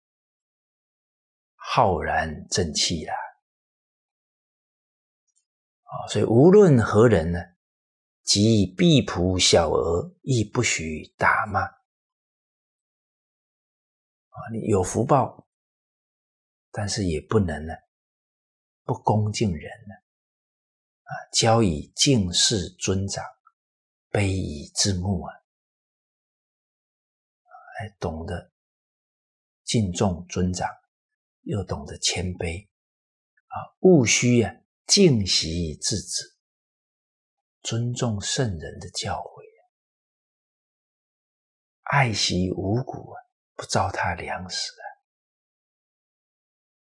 浩然正气了，啊，所以无论何人呢，即以必仆小儿，亦不许打骂。啊，你有福报，但是也不能呢，不恭敬人呢。啊，教以敬事尊长，卑以自牧啊，还懂得敬重尊长。又懂得谦卑啊，务须啊敬习自止，尊重圣人的教诲爱惜五谷啊，不糟蹋粮食啊，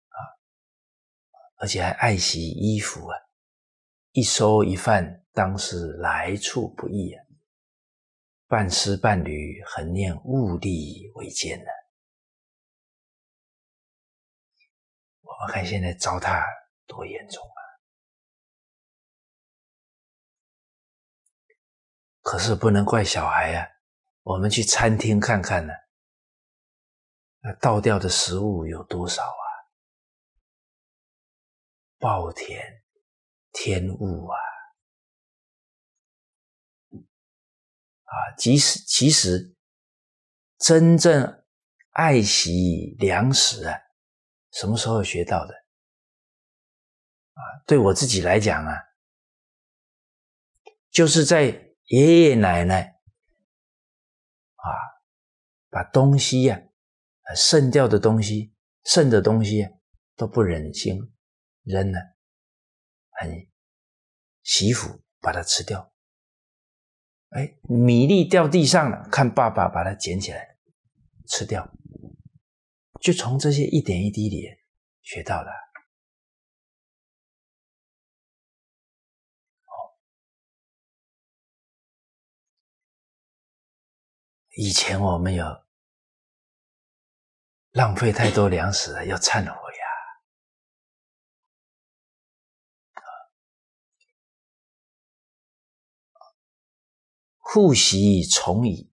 啊，而且还爱惜衣服啊，一收一饭，当是来处不易啊！半丝半缕，恒念物力维艰呢。我们看现在糟蹋多严重啊！可是不能怪小孩啊！我们去餐厅看看呢，那倒掉的食物有多少啊？暴殄天物啊！啊，即使其实真正爱惜粮食啊，什么时候学到的？啊，对我自己来讲啊，就是在爷爷奶奶啊，把东西呀，剩掉的东西、剩的东西都不忍心扔了，很惜福把它吃掉。哎，米粒掉地上了，看爸爸把它捡起来吃掉，就从这些一点一滴里学到了。以前我们有浪费太多粮食了，要忏悔。护习从矣，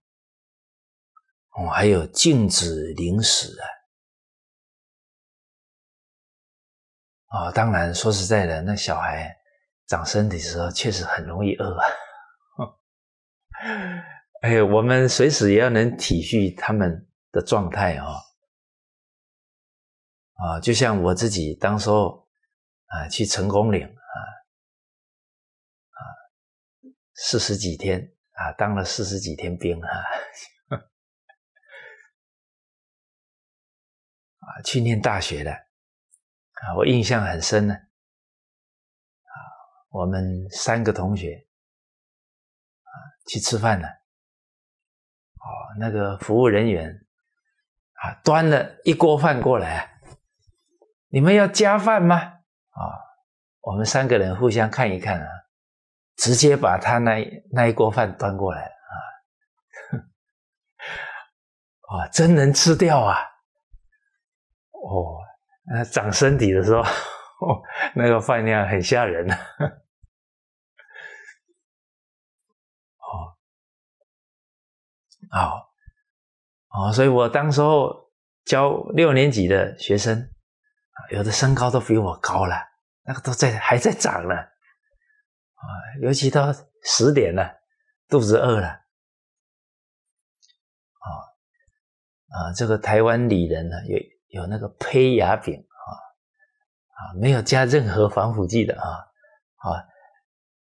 哦，还有禁止零食啊，啊，当然说实在的，那小孩长身体的时候确实很容易饿啊，哎，我们随时也要能体恤他们的状态啊，啊，就像我自己当时候啊去成功岭啊，啊，四十几天。啊，当了四十几天兵啊，啊，去念大学的啊，我印象很深呢。啊，我们三个同学啊去吃饭呢，哦，那个服务人员啊端了一锅饭过来，你们要加饭吗？啊，我们三个人互相看一看啊。直接把他那那一锅饭端过来啊！哇，真能吃掉啊！哦，那长身体的时候，那个饭量很吓人。好，哦，所以我当时候教六年级的学生，有的身高都比我高了，那个都在还在长呢。啊，尤其到十点了，肚子饿了，啊啊，这个台湾里人呢，有有那个胚芽饼啊啊，没有加任何防腐剂的啊啊，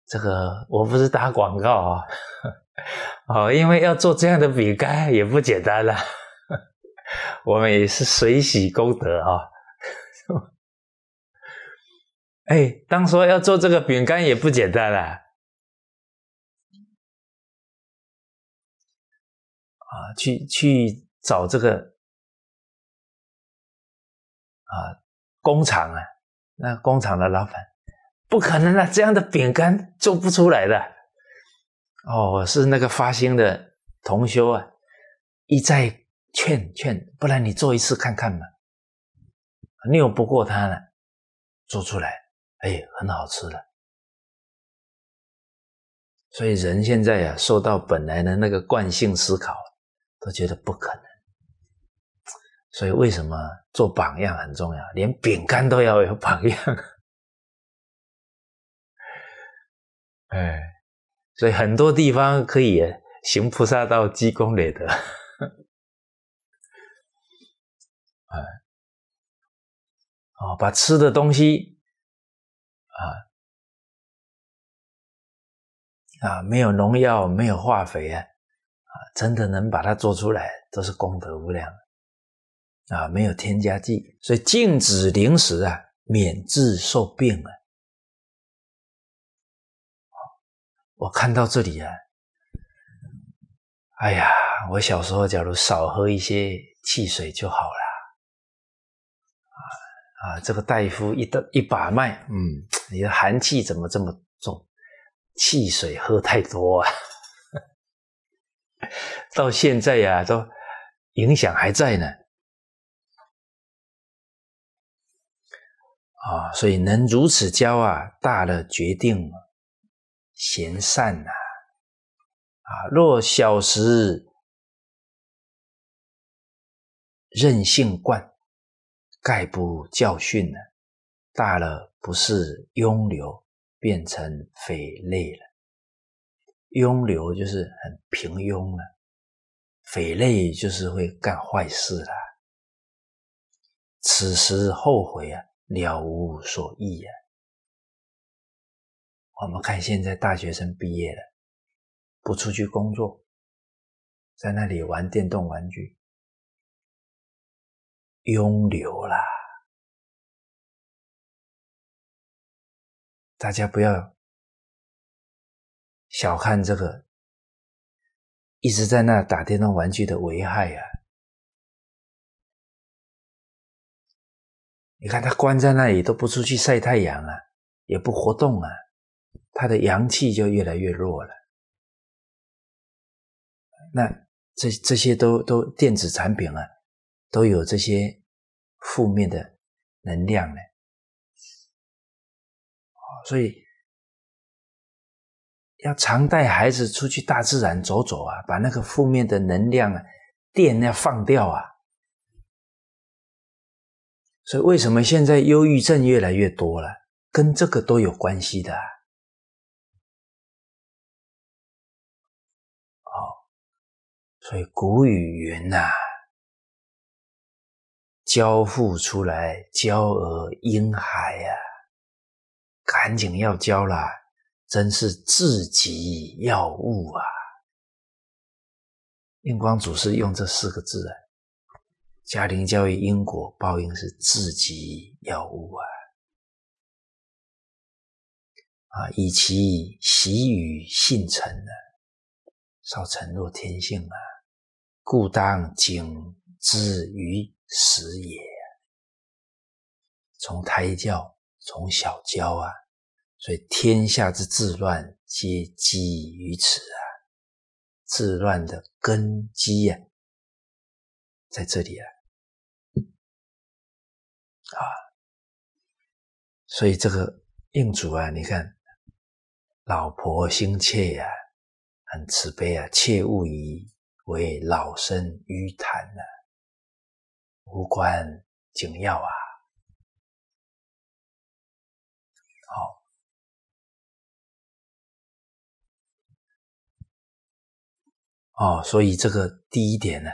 这个我不是打广告啊，哦，因为要做这样的饼干也不简单了，我们也是水洗功德啊。哎，当说要做这个饼干也不简单了，啊，去去找这个啊工厂啊，那工厂的老板不可能啊，这样的饼干做不出来的。哦，是那个发心的同修啊，一再劝劝，不然你做一次看看嘛，拗不过他了，做出来。哎，很好吃的，所以人现在呀，受到本来的那个惯性思考，都觉得不可能。所以为什么做榜样很重要？连饼干都要有榜样。哎，所以很多地方可以行菩萨道，积功累德。哎，哦，把吃的东西。啊啊！没有农药，没有化肥啊！啊，真的能把它做出来，都是功德无量啊！没有添加剂，所以禁止零食啊，免治受病啊！我看到这里啊，哎呀，我小时候假如少喝一些汽水就好了。啊，这个大夫一的一把脉，嗯，你的寒气怎么这么重，汽水喝太多啊，到现在呀，都影响还在呢。啊，所以能如此教啊，大了决定了贤善呐。啊，若小时任性惯，概不教训呢。大了不是庸流，变成匪类了。庸流就是很平庸了，匪类就是会干坏事了。此时后悔啊！了无所益呀！我们看现在大学生毕业了，不出去工作，在那里玩电动玩具，庸流啦！大家不要小看这个一直在那打电动玩具的危害呀！你看他关在那里都不出去晒太阳啊，也不活动啊，他的阳气就越来越弱了。那这这些都都电子产品啊，都有这些负面的能量呢。所以要常带孩子出去大自然走走啊，把那个负面的能量啊、电要放掉啊。所以，为什么现在忧郁症越来越多了？跟这个都有关系的。哦，所以古语云呐：“交付出来，交而婴孩呀，赶紧要交了，真是自己要悟啊！”印光祖师用这四个字啊。家庭教育因果报应是自己要悟啊！啊，以其习与性成啊，少成若天性啊，故当警之于时也。从胎教，从小教啊，所以天下之治乱皆基于此啊！治乱的根基呀，在这里啊。啊，所以这个应主啊，你看，老婆心切呀，很慈悲啊，切勿以为老生愚谈呢，无关紧要啊。好，哦，所以这个第一点呢。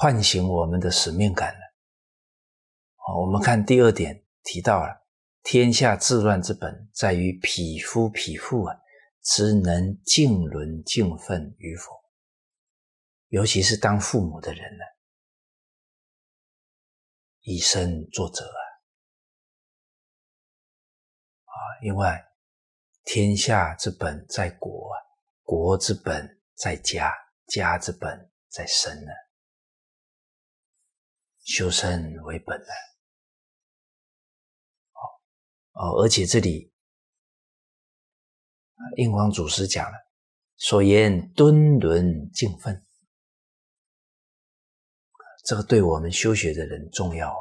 唤醒我们的使命感了。好，我们看第二点提到了，天下治乱之本在于匹夫匹妇啊，只能敬伦敬分与否。尤其是当父母的人呢，以身作则啊，啊，因为天下之本在国啊，国之本在家，家之本在身呢。修身为本呢，哦哦，而且这里印光祖师讲了，所言敦伦敬分，这个对我们修学的人重要。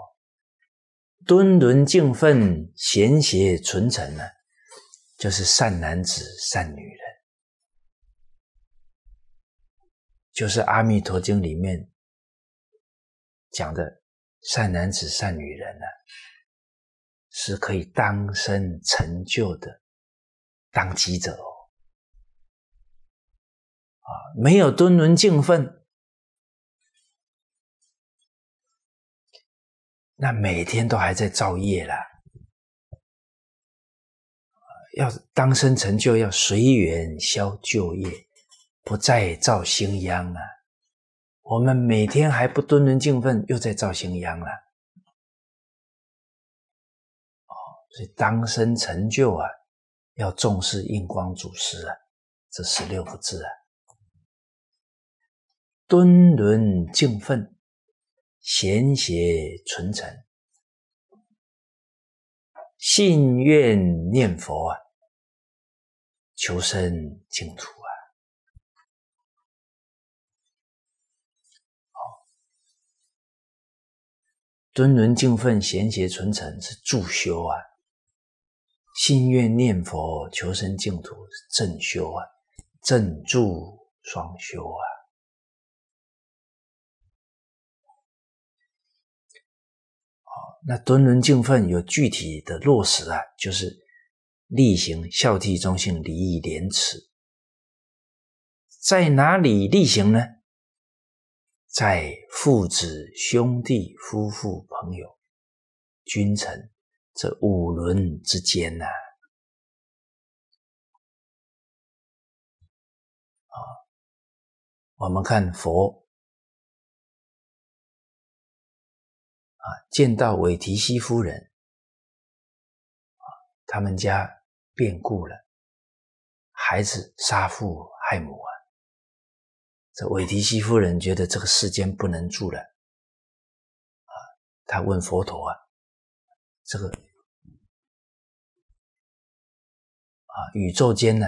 敦伦敬分，贤邪纯诚呢，就是善男子、善女人，就是《阿弥陀经》里面。讲的善男子、善女人呢，是可以当生成就的当机者哦。啊，没有敦伦敬分，那每天都还在造业啦。要当生成就，要随缘消旧业，不再造新殃啊。我们每天还不敦伦敬分，又在造新殃了。哦，所以当生成就啊，要重视印光祖师啊，这十六个字啊，敦伦敬奋，贤邪纯诚，信愿念佛啊，求生净土啊。好。敦伦敬奋，贤邪纯诚是助修啊；信愿念佛，求生净土正修啊，正助双修啊。好，那敦伦敬奋有具体的落实啊，就是例行孝悌忠信礼义廉耻，在哪里例行呢？在父子、兄弟、夫妇、朋友、君臣这五伦之间呐，啊，我们看佛啊，见到韦提西夫人，他们家变故了，孩子杀父害母啊。这韦提西夫人觉得这个世间不能住了，啊，他问佛陀啊，这个啊宇宙间呢，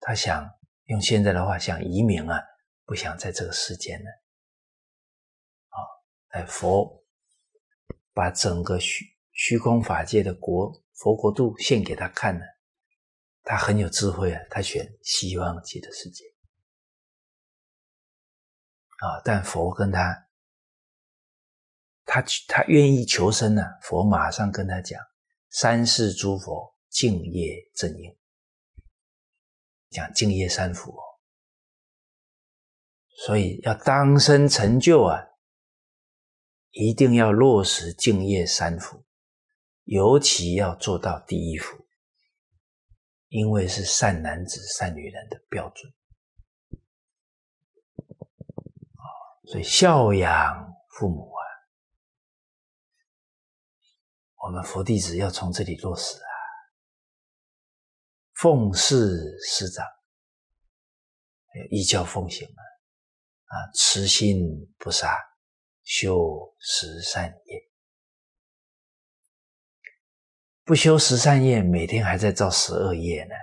他想用现在的话想移民啊，不想在这个世间呢，啊，哎，佛把整个虚虚空法界的国佛国度献给他看了，他很有智慧啊，他选西方极乐世界。啊！但佛跟他，他他愿意求生呢。佛马上跟他讲：“三世诸佛敬业正应，讲敬业三福哦。所以要当生成就啊，一定要落实敬业三福，尤其要做到第一福，因为是善男子、善女人的标准。”所以孝养父母啊，我们佛弟子要从这里落实啊。奉事师长，依教奉行啊，啊，慈心不杀，修十善业，不修十善业，每天还在造十二业呢。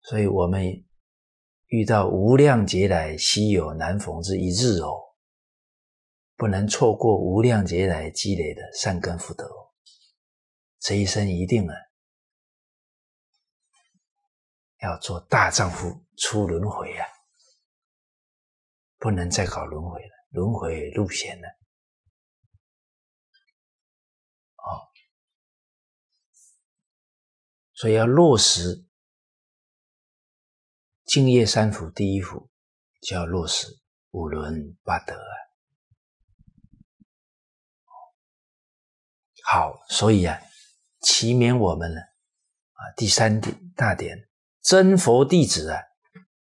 所以我们。遇到无量劫来稀有难逢之一日哦，不能错过无量劫来积累的善根福德哦，这一生一定啊，要做大丈夫出轮回啊，不能再搞轮回了，轮回路险了，哦，所以要落实。敬业三福第一福，就要落实五伦八德啊。好，所以啊，祈勉我们呢啊，第三点大点，真佛弟子啊，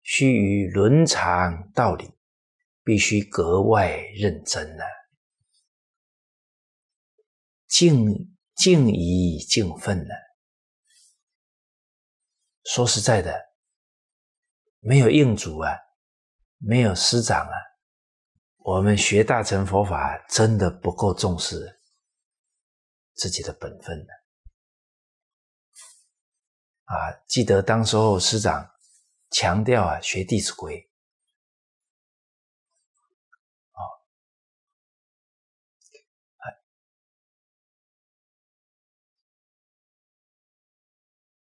须于伦常道理，必须格外认真呐，敬敬仪敬分呢。说实在的。没有应主啊，没有师长啊，我们学大乘佛法真的不够重视自己的本分呢。啊记得当时候师长强调啊，学《弟子规》啊，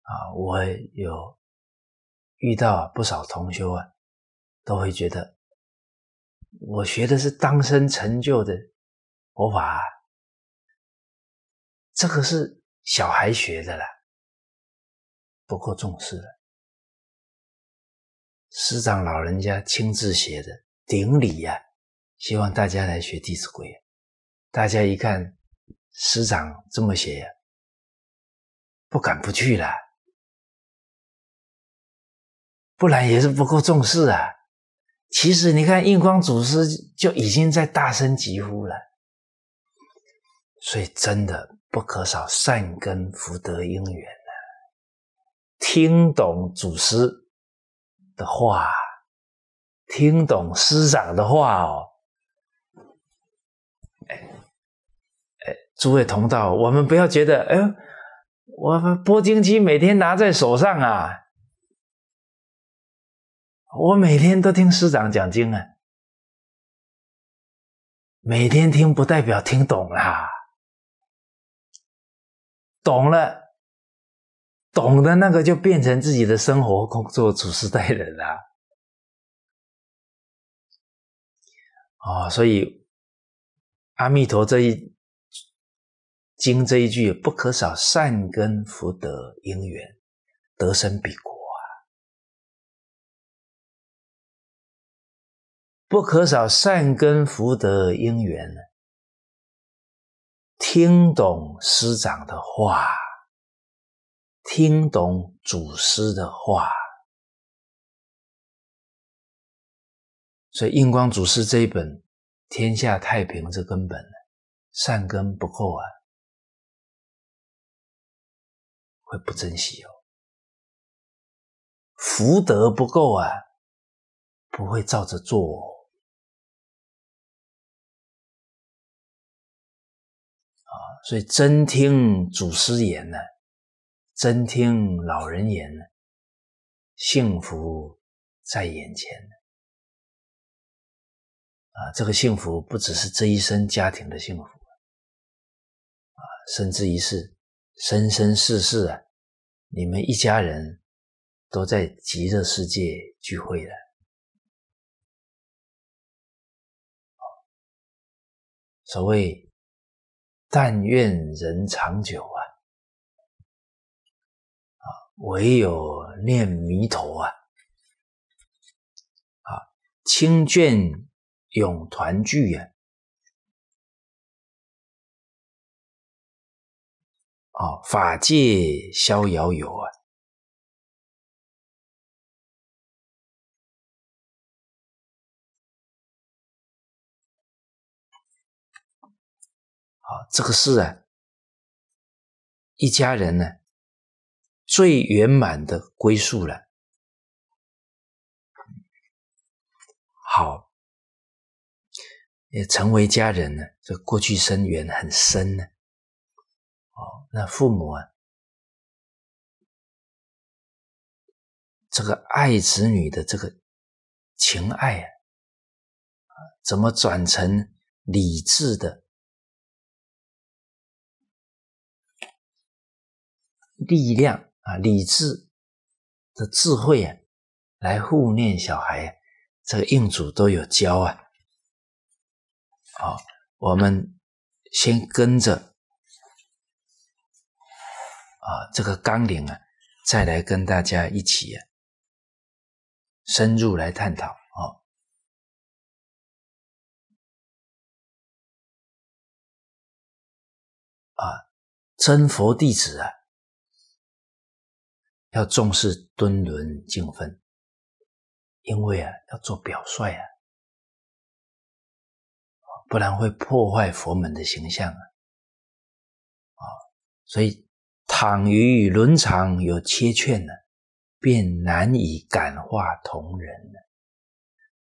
啊，我有。遇到不少同修啊，都会觉得我学的是当生成就的佛法，这个是小孩学的了，不够重视了。师长老人家亲自写的顶礼呀，希望大家来学《弟子规》。大家一看师长这么写呀，不敢不去了。不然也是不够重视啊！其实你看，印光祖师就已经在大声疾呼了，所以真的不可少善根福德因缘。听懂祖师的话，听懂师长的话哦，哎，诸位同道，我们不要觉得，哎，我播经机每天拿在手上啊，我每天都听师长讲经啊，每天听不代表听懂啦，懂了。懂的那个就变成自己的生活、工作、处事待人了。哦，所以阿弥陀这一经这一句，不可少善根福德因缘，得生彼国啊！不可少善根福德因缘，听懂师长的话。听懂祖师的话，所以印光祖师这一本《天下太平》这根本善根不够啊，会不珍惜哦；福德不够啊，不会照着做啊。所以真听祖师言呢。真听老人言，幸福在眼前啊！这个幸福不只是这一生家庭的幸福啊，甚至于是生生世世啊，你们一家人都在极乐世界聚会了。所谓但愿人长久啊！唯有念弥陀啊，啊，清眷永团聚呀，啊，法界逍遥游啊，啊，这个是啊，一家人呢。最圆满的归宿了。好，也成为家人呢。这过去生缘很深呢。哦，那父母啊，这个爱子女的这个情爱啊，怎么转成理智的力量？啊，理智的智慧啊，来护念小孩，这个印主都有教啊。好，我们先跟着啊这个纲领啊，再来跟大家一起啊深入来探讨啊。啊，真佛弟子啊。要重视敦伦敬分，因为啊，要做表率啊，不然会破坏佛门的形象啊。啊，所以倘于伦常有缺欠呢，便难以感化同仁了。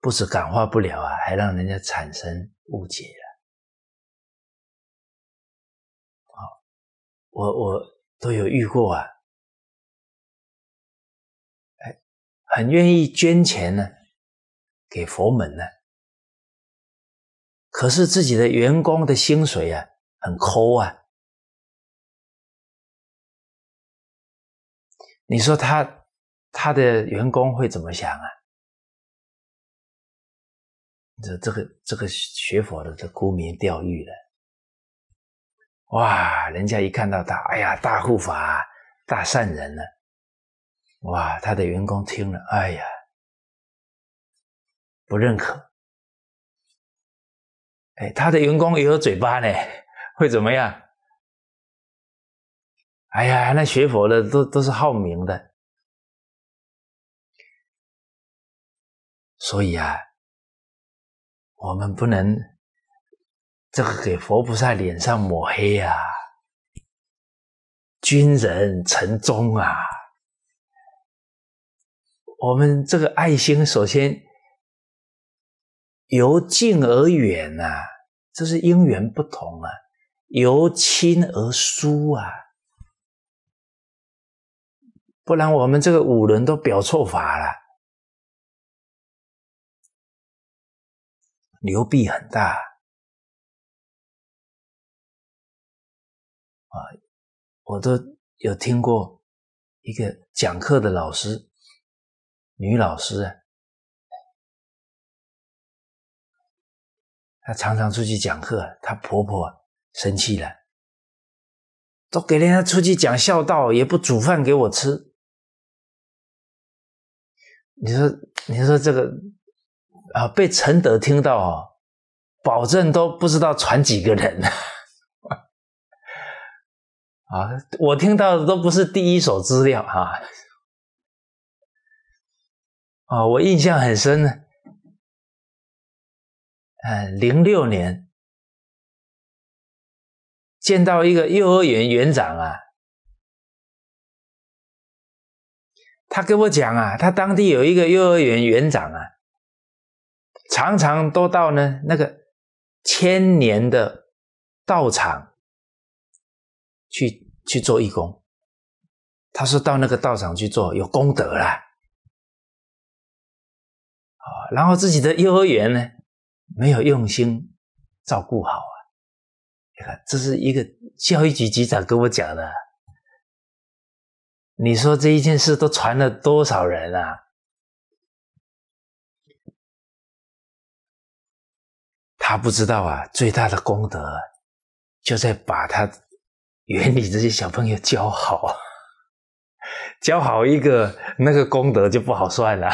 不止感化不了啊，还让人家产生误解了。啊，我我都有遇过啊。很愿意捐钱呢，给佛门呢。可是自己的员工的薪水啊，很抠啊。你说他他的员工会怎么想啊？这这个这个学佛的这沽名钓誉的，哇！人家一看到他，哎呀，大护法、大善人呢。哇，他的员工听了，哎呀，不认可。哎，他的员工也有嘴巴呢，会怎么样？哎呀，那学佛的都都是好名的，所以啊，我们不能这个给佛菩萨脸上抹黑啊，军人成忠啊。我们这个爱心，首先由近而远呐，这是因缘不同啊。由亲而疏啊，不然我们这个五伦都表错法了，流弊很大啊！我都有听过一个讲课的老师，女老师啊。她常常出去讲课，她婆婆生气了，都给人家出去讲孝道，也不煮饭给我吃。你说，你说这个啊，被陈德听到哦，保证都不知道传几个人 啊！我听到的都不是第一手资料哈。啊，我印象很深呢。嗯，零六年见到一个幼儿园园长啊，他跟我讲啊，他当地有一个幼儿园园长啊，常常都到呢那个千年的道场去去做义工。他说到那个道场去做有功德啦，然后自己的幼儿园呢。没有用心照顾好啊！你看，这是一个教育局局长跟我讲的。你说这一件事都传了多少人啊？他不知道啊，最大的功德就在把他园里这些小朋友教好，教好一个，那个功德就不好算了。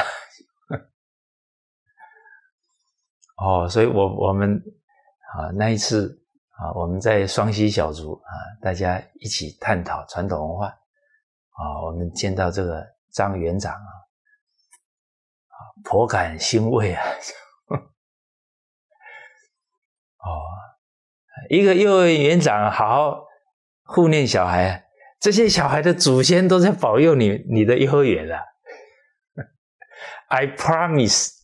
哦，所以，我我们啊那一次啊，我们在双溪小组啊，大家一起探讨传统文化啊，我们见到这个张园长啊，啊颇感欣慰啊。哦，一个幼儿园园长好好护念小孩，这些小孩的祖先都在保佑你你的幼儿园啊。I promise。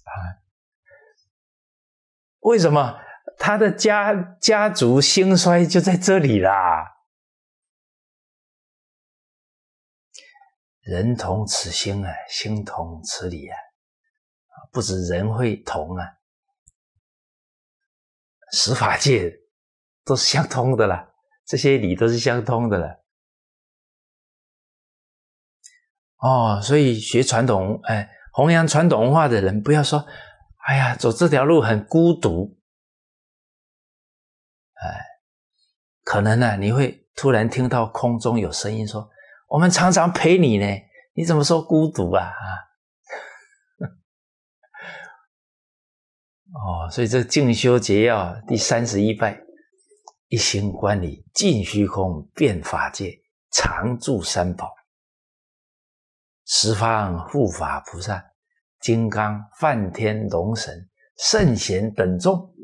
为什么他的家家族兴衰就在这里啦？人同此心啊，心同此理啊，不止人会同啊，十法界都是相通的啦，这些理都是相通的了。哦，所以学传统哎，弘扬传统文化的人，不要说。哎呀，走这条路很孤独，哎，可能呢，你会突然听到空中有声音说：“我们常常陪你呢，你怎么说孤独啊？”啊，哦，所以这静修节要第三十一拜，一心观理，尽虚空，遍法界，常住三宝，十方护法菩萨。金刚、梵天、龙神、圣贤等众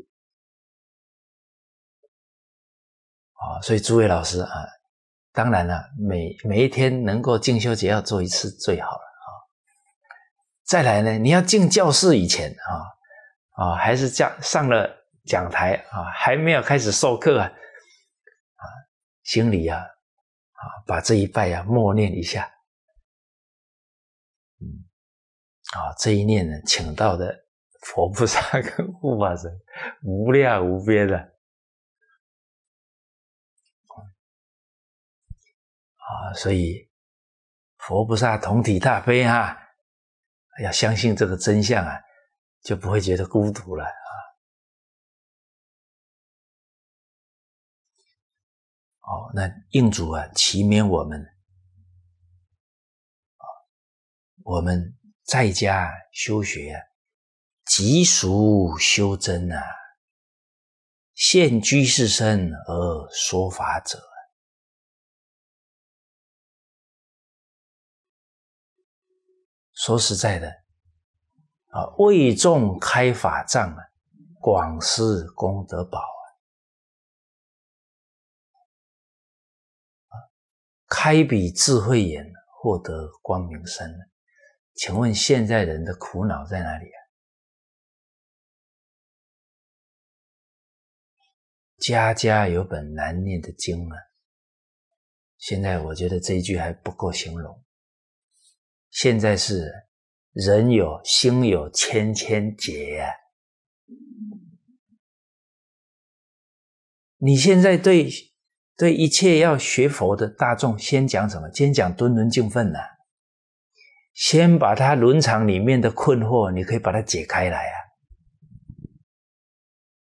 啊，所以诸位老师啊，当然了，每每一天能够进修节要做一次最好了啊。再来呢，你要进教室以前啊啊，还是讲上了讲台啊，还没有开始授课啊啊，心里啊啊，把这一拜啊默念一下。啊，这一念呢，请到的佛菩萨跟护法神无量无边的啊，所以佛菩萨同体大悲啊，要相信这个真相啊，就不会觉得孤独了啊。哦，那印主啊，祈勉我们，我们。在家修学，即俗修真啊！现居士身而说法者，说实在的啊，为众开法藏啊，广施功德宝啊，开笔智慧眼，获得光明身。请问现在人的苦恼在哪里啊？家家有本难念的经啊。现在我觉得这一句还不够形容。现在是人有心有千千结。你现在对对一切要学佛的大众，先讲什么？先讲敦伦敬分呐。先把他伦常里面的困惑，你可以把它解开来啊。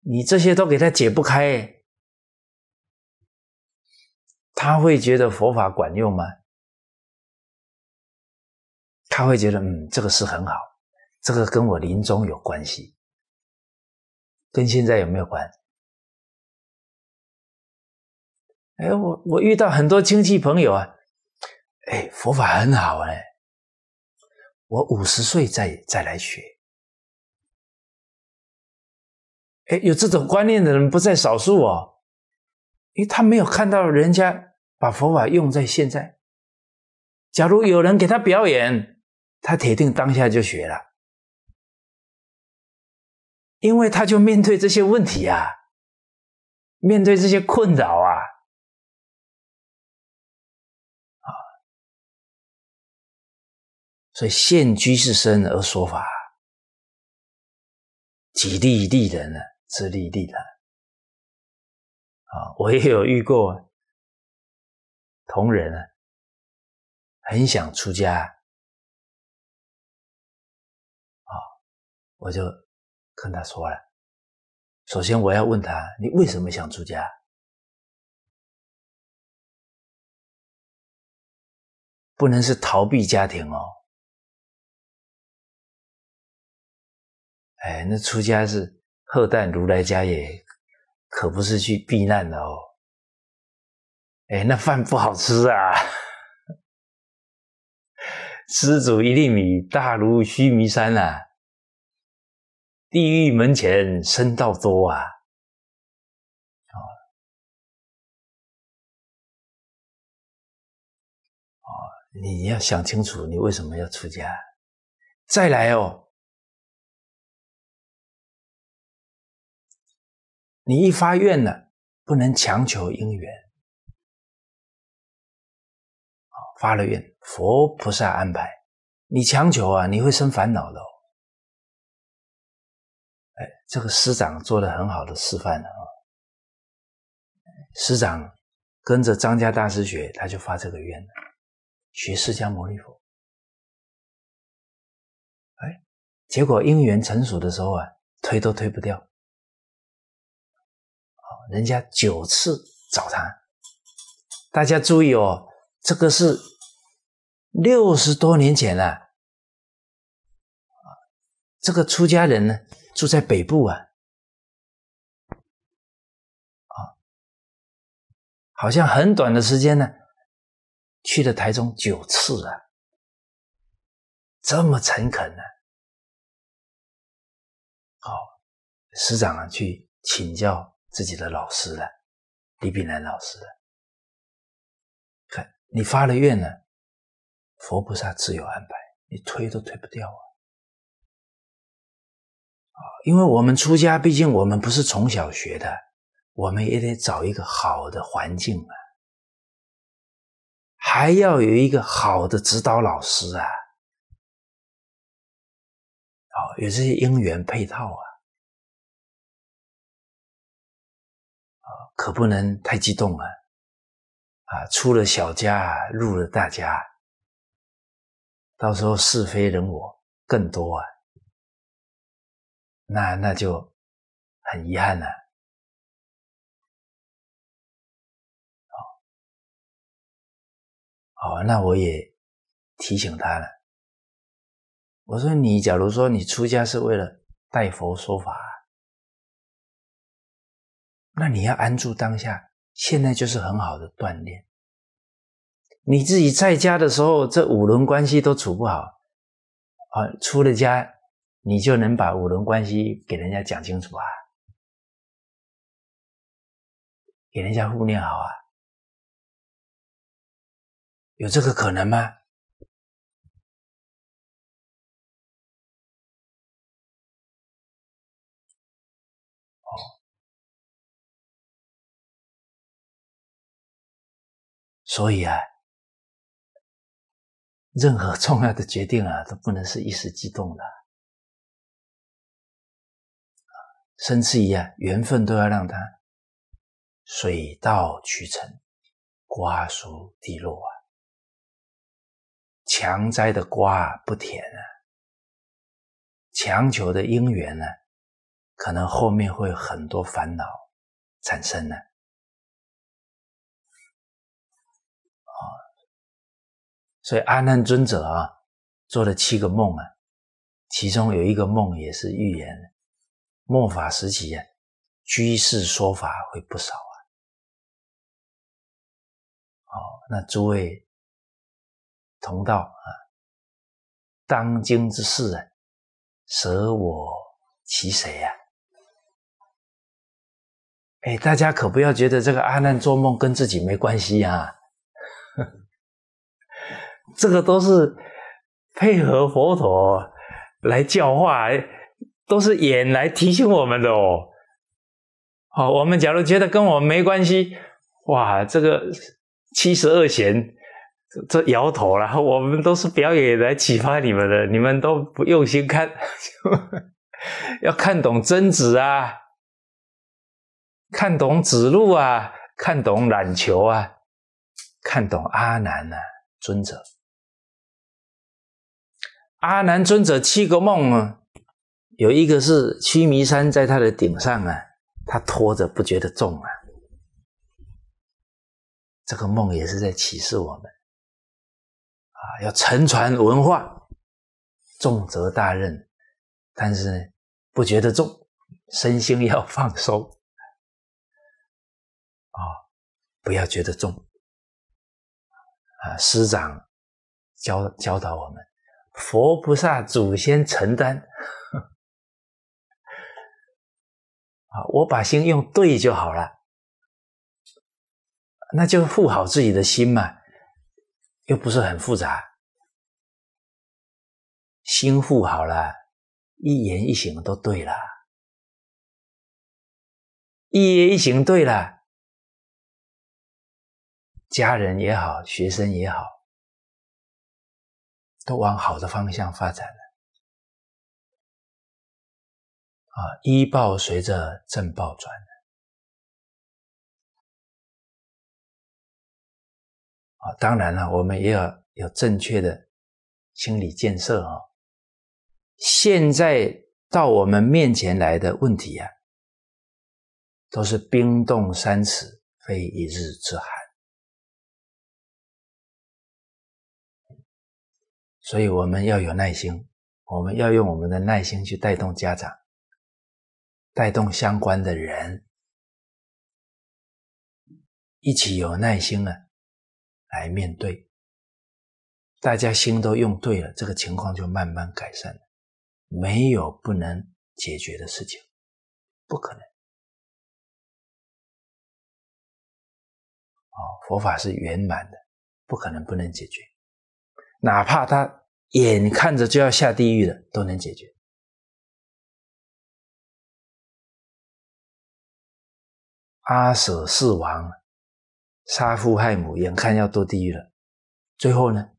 你这些都给他解不开，他会觉得佛法管用吗？他会觉得，嗯，这个是很好，这个跟我临终有关系，跟现在有没有关？哎，我我遇到很多亲戚朋友啊，哎，佛法很好哎，我五十岁再再来学。哎，有这种观念的人不在少数哦，因为他没有看到人家把佛法用在现在。假如有人给他表演，他铁定当下就学了，因为他就面对这些问题啊，面对这些困扰啊，啊，所以现居士身而说法，己利利人呢。自利利的啊，我也有遇过同仁啊，很想出家啊，我就跟他说了，首先我要问他，你为什么想出家？不能是逃避家庭哦，哎，那出家是。后代如来家也可不是去避难的哦。哎，那饭不好吃啊！施主一粒米，大如须弥山啊！地狱门前僧道多啊！哦，哦，你要想清楚，你为什么要出家？再来哦。你一发愿呢，不能强求因缘。发了愿，佛菩萨安排。你强求啊，你会生烦恼的。哎，这个师长做了很好的示范了啊。师长跟着张家大师学，他就发这个愿了，学释迦牟尼佛。哎，结果因缘成熟的时候啊，推都推不掉。人家九次找他，大家注意哦，这个是六十多年前了。啊，这个出家人呢住在北部啊，啊，好像很短的时间呢，去了台中九次啊，这么诚恳呢。好，师长啊去请教。自己的老师了，李炳南老师了。看你发了愿了，佛菩萨自有安排，你推都推不掉啊！啊，因为我们出家，毕竟我们不是从小学的，我们也得找一个好的环境啊，还要有一个好的指导老师啊，哦，有这些因缘配套啊。可不能太激动了，啊！出了小家，入了大家，到时候是非人我更多啊，那那就很遗憾了。好，那我也提醒他了。我说你，假如说你出家是为了代佛说法。那你要安住当下，现在就是很好的锻炼。你自己在家的时候，这五伦关系都处不好，啊，出了家，你就能把五伦关系给人家讲清楚啊，给人家互念好啊，有这个可能吗？所以啊，任何重要的决定啊，都不能是一时激动的。甚至于啊，缘分都要让它水到渠成，瓜熟蒂落啊。强摘的瓜不甜啊，强求的姻缘呢，可能后面会有很多烦恼产生呢。所以阿难尊者啊，做了七个梦啊，其中有一个梦也是预言末法时期啊，居士说法会不少啊。哦，那诸位。同道啊，当今之事啊，舍我其谁呀？哎，大家可不要觉得这个阿难做梦跟自己没关系啊，这个都是配合佛陀来教化，都是演来提醒我们的哦。好，我们假如觉得跟我没关系，哇，这个七十二贤。这摇头了，我们都是表演来启发你们的，你们都不用心看，要看懂真子啊，看懂子路啊，看懂冉求啊，看懂阿难啊，尊者，阿难尊者七个梦啊，有一个是须弥山在他的顶上啊，他拖着不觉得重啊，这个梦也是在启示我们啊。要承传文化，重则大任，但是不觉得重，身心要放松啊！不要觉得重啊！师长教教导我们，佛菩萨祖先承担 啊！我把心用对就好了，那就护好自己的心嘛。又不是很复杂，心护好了，一言一行都对了，一言一行对了，家人也好，学生也好，都往好的方向发展了。啊，医报随着正报转。啊，当然了，我们也要有正确的心理建设啊。现在到我们面前来的问题啊，都是冰冻三尺，非一日之寒。所以我们要有耐心，我们要用我们的耐心去带动家长，带动相关的人，一起有耐心啊。来面对，大家心都用对了，这个情况就慢慢改善了。没有不能解决的事情，不可能。哦，佛法是圆满的，不可能不能解决。哪怕他眼看着就要下地狱了，都能解决。阿舍四王。杀父害母，眼看要堕地狱了，最后呢，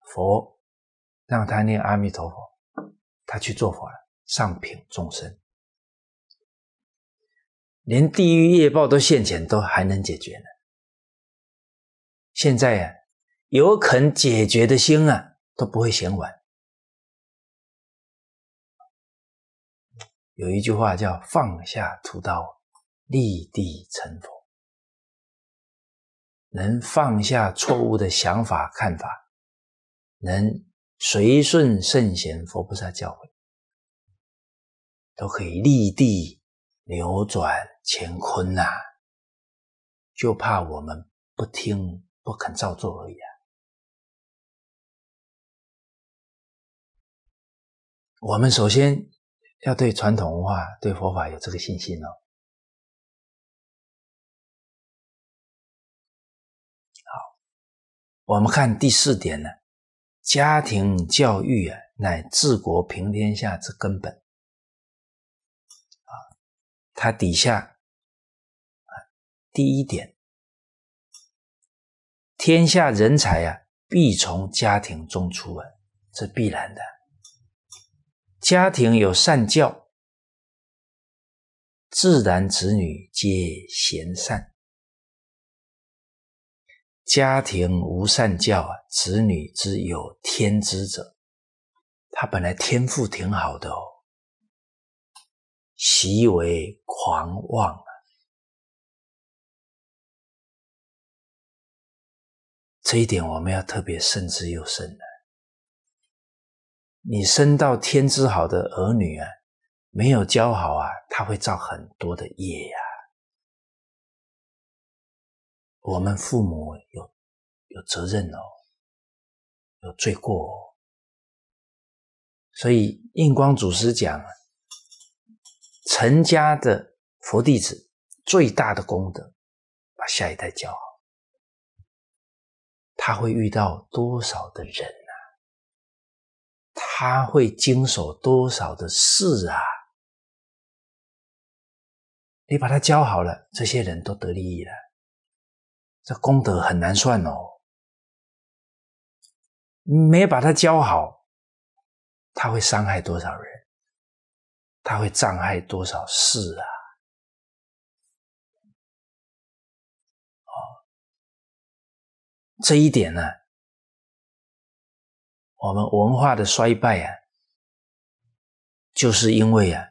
佛让他念阿弥陀佛，他去做佛了，上品众生，连地狱业报都现前，都还能解决呢。现在啊，有肯解决的心啊，都不会嫌晚。有一句话叫“放下屠刀”。立地成佛，能放下错误的想法看法，能随顺圣贤佛菩萨教诲，都可以立地扭转乾坤呐！就怕我们不听不肯照做而已啊！我们首先要对传统文化、对佛法有这个信心哦。好我们看第四点呢，家庭教育啊，乃治国平天下之根本。啊，它底下，第一点，天下人才啊，必从家庭中出啊，这必然的。家庭有善教，自然子女皆贤善；家庭无善教啊，子女之有天资者，他本来天赋挺好的哦，习为狂妄。这一点我们要特别慎之又慎的。你生到天之好的儿女啊，没有教好啊，他会造很多的业呀。我们父母有有责任哦，有罪过哦。所以印光祖师讲，成家的佛弟子最大的功德，把下一代教好。他会遇到多少的人啊？他会经手多少的事啊？你把他教好了，这些人都得利益了，这功德很难算哦。没把他教好，他会伤害多少人？他会障碍多少事啊？这一点呢，我们文化的衰败啊，就是因为啊，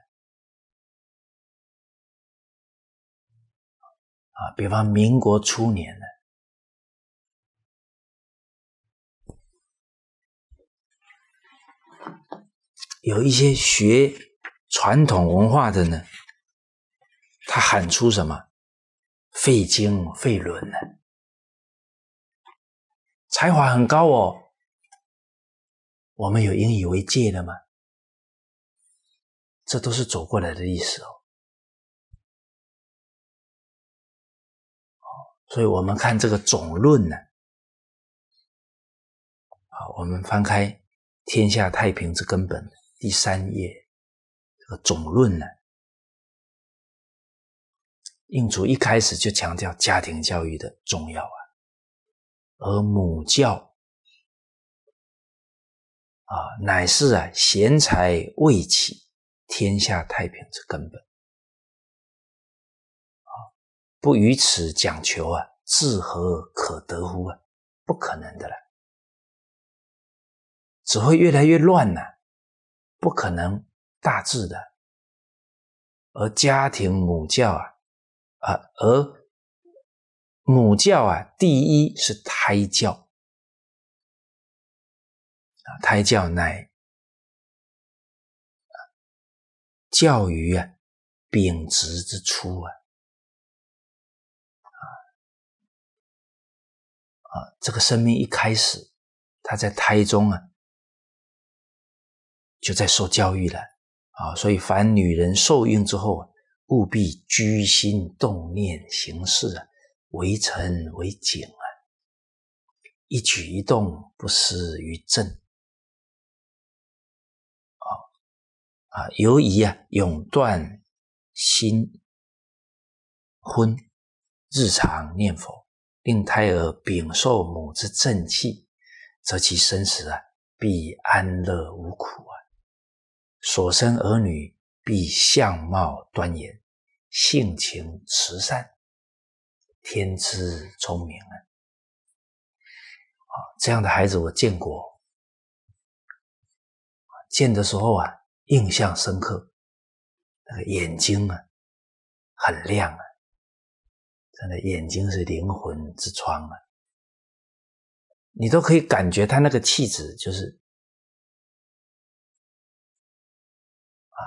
啊，比方民国初年呢，有一些学传统文化的呢，他喊出什么“废经废伦”呢？才华很高哦，我们有引以为戒的吗？这都是走过来的历史哦。所以我们看这个总论呢，好，我们翻开《天下太平之根本》第三页，这个总论呢，印主一开始就强调家庭教育的重要啊。而母教啊，乃是啊贤才未起，天下太平之根本啊！不于此讲求啊，自何可得乎啊？不可能的了，只会越来越乱呐，不可能大治的。而家庭母教啊，啊，而。母教啊，第一是胎教啊，胎教乃教育啊秉直之初啊啊啊，这个生命一开始，他在胎中啊，就在受教育了啊，所以凡女人受孕之后啊，务必居心动念行事啊。为臣为警啊，一举一动不失于正啊啊！由于啊，永断心昏，日常念佛，令胎儿禀受母之正气，则其生时啊，必安乐无苦啊。所生儿女必相貌端严，性情慈善。天资聪明啊！啊，这样的孩子我见过，见的时候啊，印象深刻。那个眼睛啊，很亮啊，真的眼睛是灵魂之窗啊，你都可以感觉他那个气质，就是啊，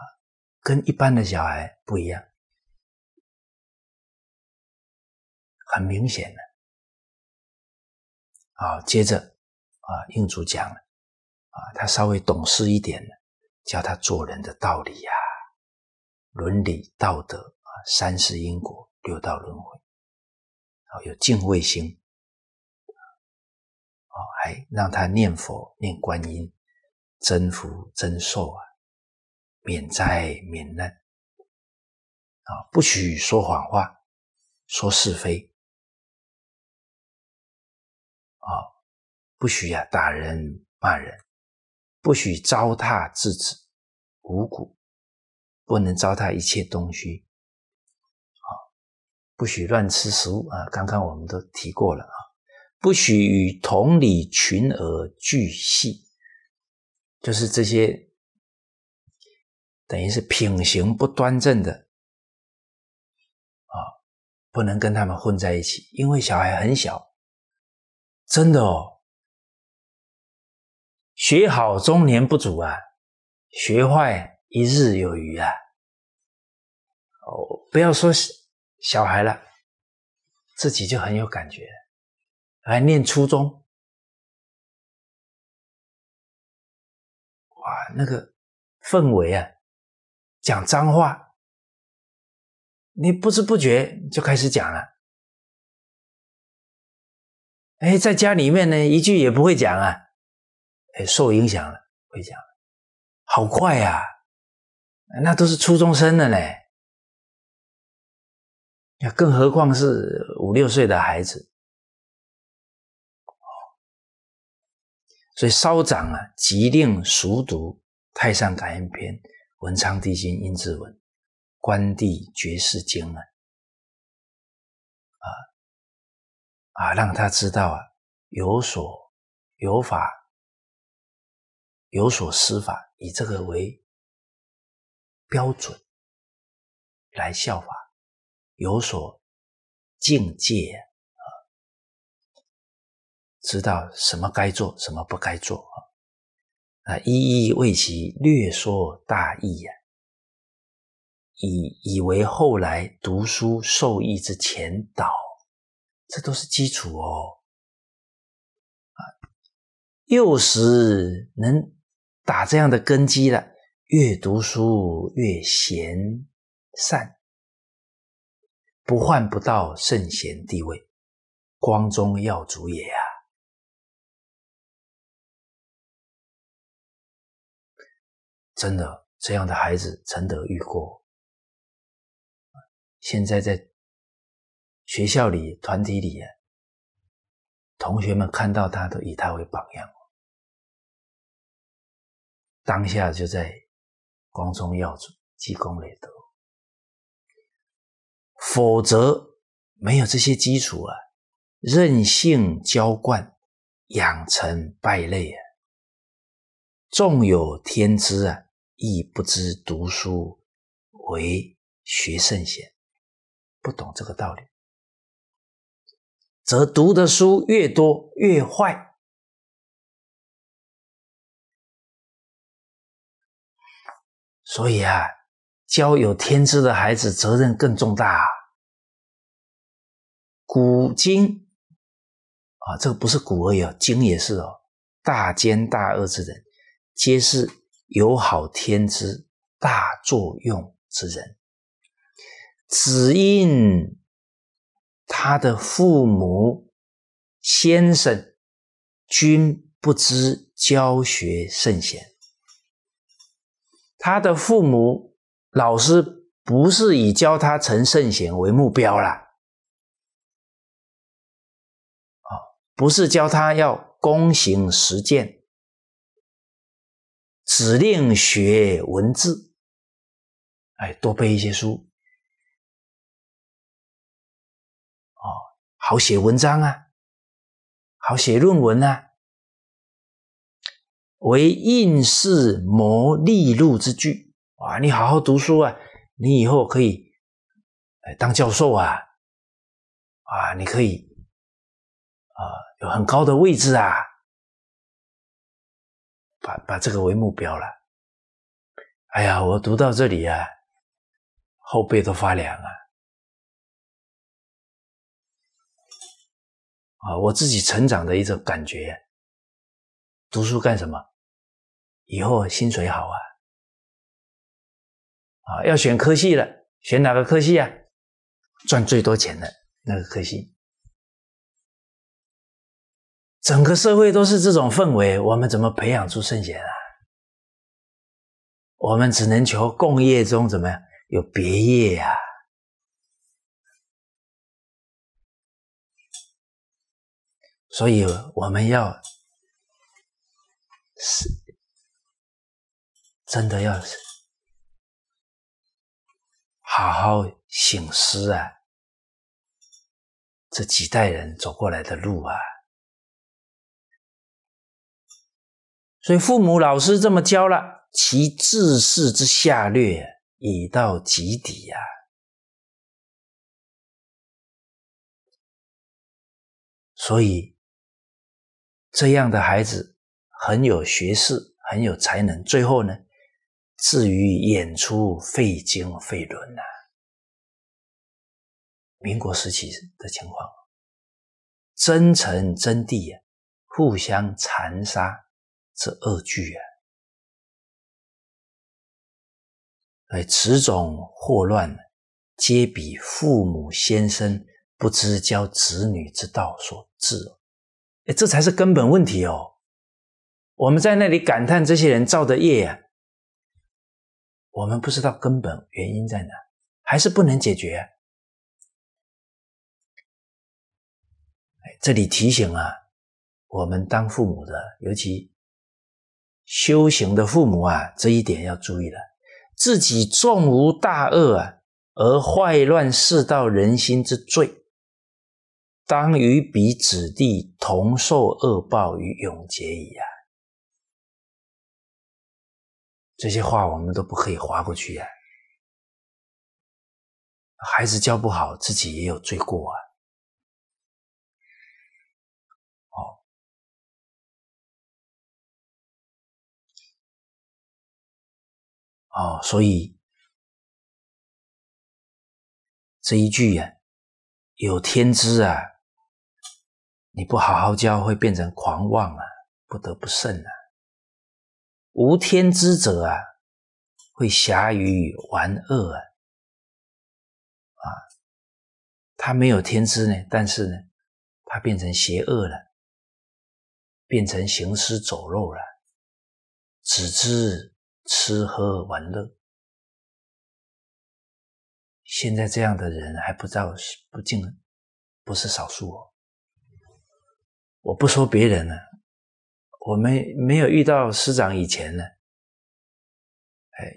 跟一般的小孩不一样。很明显的，啊，接着啊，印主讲了，啊，他稍微懂事一点的，教他做人的道理呀，伦理道德啊，三世因果，六道轮回，啊，有敬畏心，啊，还让他念佛念观音，增福增寿啊，免灾免难，啊，不许说谎话。说是非，啊，不许呀打人骂人，不许糟蹋自己五谷，不能糟蹋一切东西，啊，不许乱吃食物啊。刚刚我们都提过了啊，不许与同里群儿俱戏，就是这些。等于是品行不端正的啊，不能跟他们混在一起，因为小孩很小，真的哦，学好中年不足啊，学坏一日有余啊。哦，不要说小孩了，自己就很有感觉，还念初中，哇，那个氛围啊！讲脏话，你不知不觉就开始讲了。哎，在家里面呢，一句也不会讲啊，哎，受影响了，会讲，好快呀，那都是初中生了呢，那更何况是五六岁的孩子，所以稍长啊，即令熟读《太上感应篇》。文昌帝君阴字文，关帝绝世经，啊啊，让他知道啊，有所有法，有所施法，以这个为标准来效法，有所境界啊，知道什么该做，什么不该做啊。啊，一一为其略说大意呀，以以为后来读书受益之前导，这都是基础哦。啊，幼时能打这样的根基了，越读书越贤善，不患不到圣贤地位，光宗耀祖也啊。真的，这样的孩子陈德遇过。现在在学校里、团体里啊，同学们看到他都以他为榜样，当下就在光宗耀祖、积功累德。否则没有这些基础啊，任性娇惯，养成败类啊，纵有天资啊。亦不知读书为学圣贤，不懂这个道理，则读的书越多越坏。所以啊，教有天资的孩子责任更重大。古今啊，这个不是古而已哦，今也是哦，大奸大恶之人，皆是。有好天资、大作用之人，只因他的父母、先生均不知教学圣贤，他的父母、老师不是以教他成圣贤为目标啦，啊，不是教他要躬行实践。指令学文字，哎，多背一些书，好写文章啊，好写论文啊，为应试谋利禄之具啊！你好好读书啊，你以后可以当教授啊，啊，你可以啊有很高的位置啊。把把这个为目标了，哎呀，我读到这里啊，后背都发凉啊！啊，我自己成长的一种感觉，读书干什么？以后薪水好啊！啊，要选科系了，选哪个科系啊？赚最多钱的那个科系。整个社会都是这种氛围，我们怎么培养出圣贤啊？我们只能求共业中怎么样有别业啊？所以我们要是真的要好好醒思啊，这几代人走过来的路啊。所以父母老师这么教了，其治世之下劣已到极底呀。所以这样的孩子很有学识，很有才能，最后呢，至于演出废经废伦呐。民国时期的情况，真臣真谛啊，互相残杀。这恶剧啊，哎，此种祸乱，皆比父母先生不知教子女之道所致。哎，这才是根本问题哦。我们在那里感叹这些人造的业啊，我们不知道根本原因在哪，还是不能解决。哎，这里提醒啊，我们当父母的，尤其。修行的父母啊，这一点要注意了。自己纵无大恶啊，而坏乱世道人心之罪，当与彼子弟同受恶报于永劫矣啊！这些话我们都不可以划过去呀。孩子教不好，自己也有罪过啊。哦，所以这一句呀，有天知啊，你不好好教，会变成狂妄啊，不得不慎啊。无天资者啊，会狭于玩恶啊。啊，他没有天资呢，但是呢，他变成邪恶了，变成行尸走肉了，只知。吃喝玩乐，现在这样的人还不知道不进，不是少数哦。我不说别人呢，我们没有遇到师长以前呢，哎，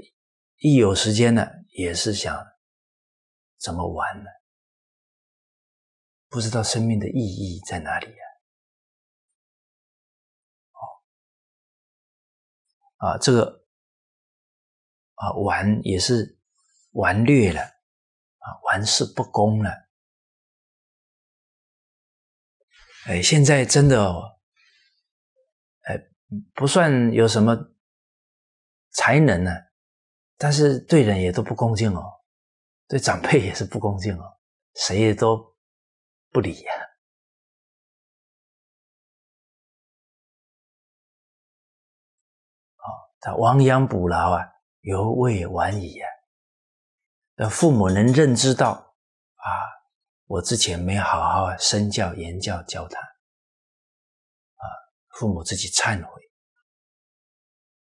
一有时间呢，也是想怎么玩呢？不知道生命的意义在哪里呀？哦，啊，这个。啊，玩也是玩略了，啊，玩世不恭了。哎，现在真的，哦，哎，不算有什么才能呢，但是对人也都不恭敬哦，对长辈也是不恭敬哦，谁也都不理呀。哦，他亡羊补牢啊。犹未晚矣呀！那父母能认知到啊，我之前没好好身教言教教他啊，父母自己忏悔，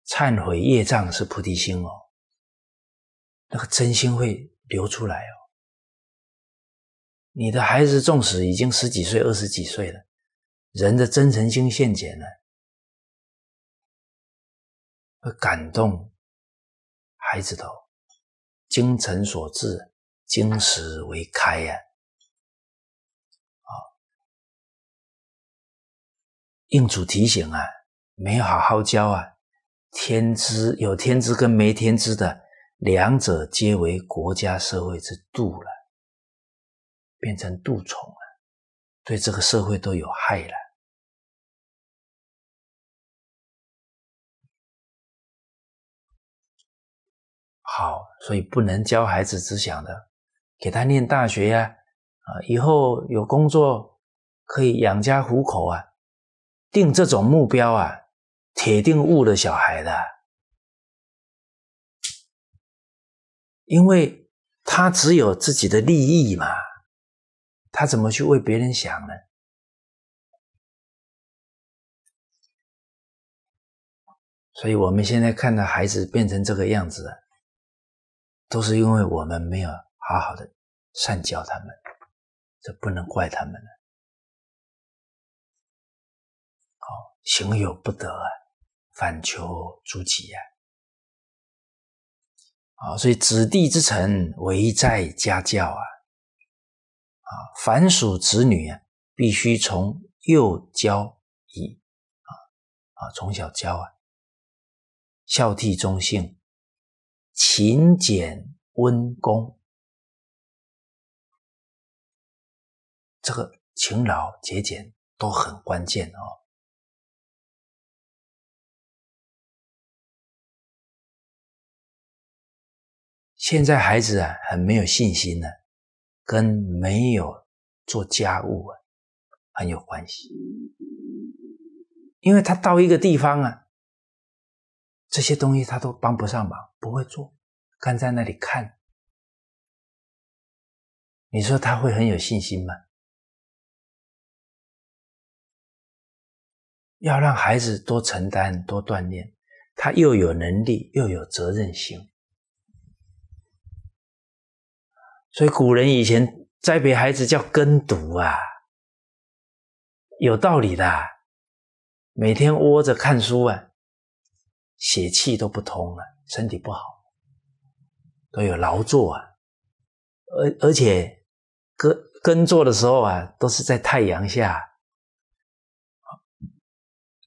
忏悔业障是菩提心哦，那个真心会流出来哦。你的孩子纵使已经十几岁、二十几岁了，人的真诚心现前呢，会感动。孩子头，精诚所至，金石为开呀！应主提醒啊，没有好好教啊，天资有天资跟没天资的两者皆为国家社会之蠹了，变成蠹虫了，对这个社会都有害了。好，所以不能教孩子只想的，给他念大学呀，啊，以后有工作可以养家糊口啊，定这种目标啊，铁定误了小孩的，因为他只有自己的利益嘛，他怎么去为别人想呢？所以我们现在看到孩子变成这个样子。都是因为我们没有好好的善教他们，这不能怪他们了。行有不得啊，反求诸己啊！啊，所以子弟之臣，唯在家教啊！啊，凡属子女啊，必须从幼教以啊啊，从小教啊，孝悌忠信，勤俭温恭，这个勤劳节俭都很关键哦。现在孩子啊，很没有信心呢，跟没有做家务啊很有关系。因为他到一个地方啊，这些东西他都帮不上忙，不会做，干在那里看。你说他会很有信心吗？要让孩子多承担、多锻炼，他又有能力又有责任心。所以古人以前栽培孩子叫耕读啊，有道理的。每天窝着看书啊，血气都不通了，身体不好，都有劳作啊。而而且耕耕作的时候啊，都是在太阳下，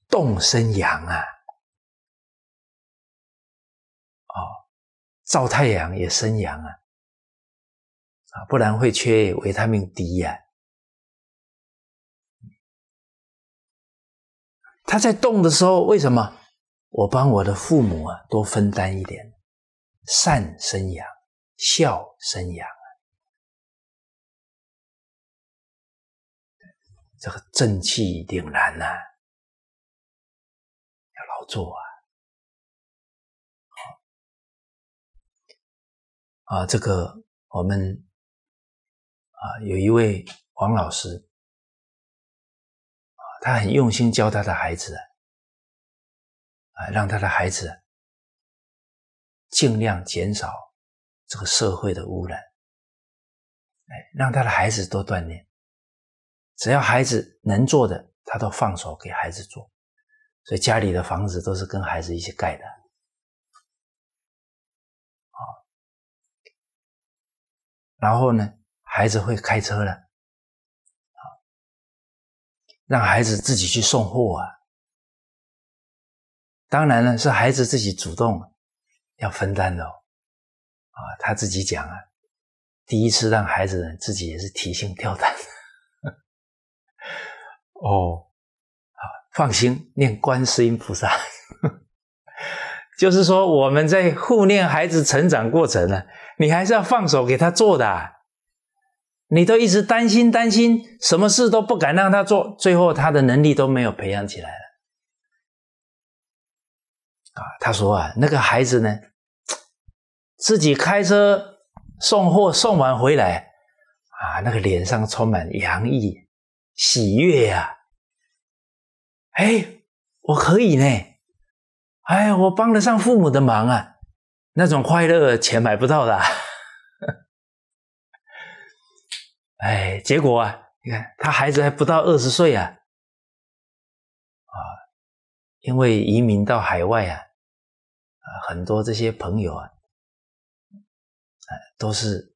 动生阳啊，哦，照太阳也生阳啊。啊，不然会缺维他命 D 呀。他在动的时候，为什么？我帮我的父母啊多分担一点，善生养，孝生养啊，这个正气凛然呐，要劳作啊。啊，这个我们。啊，有一位黄老师，啊，他很用心教他的孩子，啊，让他的孩子尽量减少这个社会的污染，哎，让他的孩子多锻炼，只要孩子能做的，他都放手给孩子做，所以家里的房子都是跟孩子一起盖的，啊，然后呢？孩子会开车了，啊，让孩子自己去送货啊。当然了，是孩子自己主动要分担的哦，啊，他自己讲啊，第一次让孩子自己也是提心吊胆。哦，好，放心，念观世音菩萨，就是说我们在护念孩子成长过程呢，你还是要放手给他做的。你都一直担心担心，什么事都不敢让他做，最后他的能力都没有培养起来了。啊，他说啊，那个孩子呢，自己开车送货送完回来，啊，那个脸上充满洋溢、喜悦呀。哎，我可以呢，哎，我帮得上父母的忙啊，那种快乐钱买不到的。哎，结果啊，你看他孩子还不到二十岁啊，啊，因为移民到海外啊，啊，很多这些朋友啊，啊，都是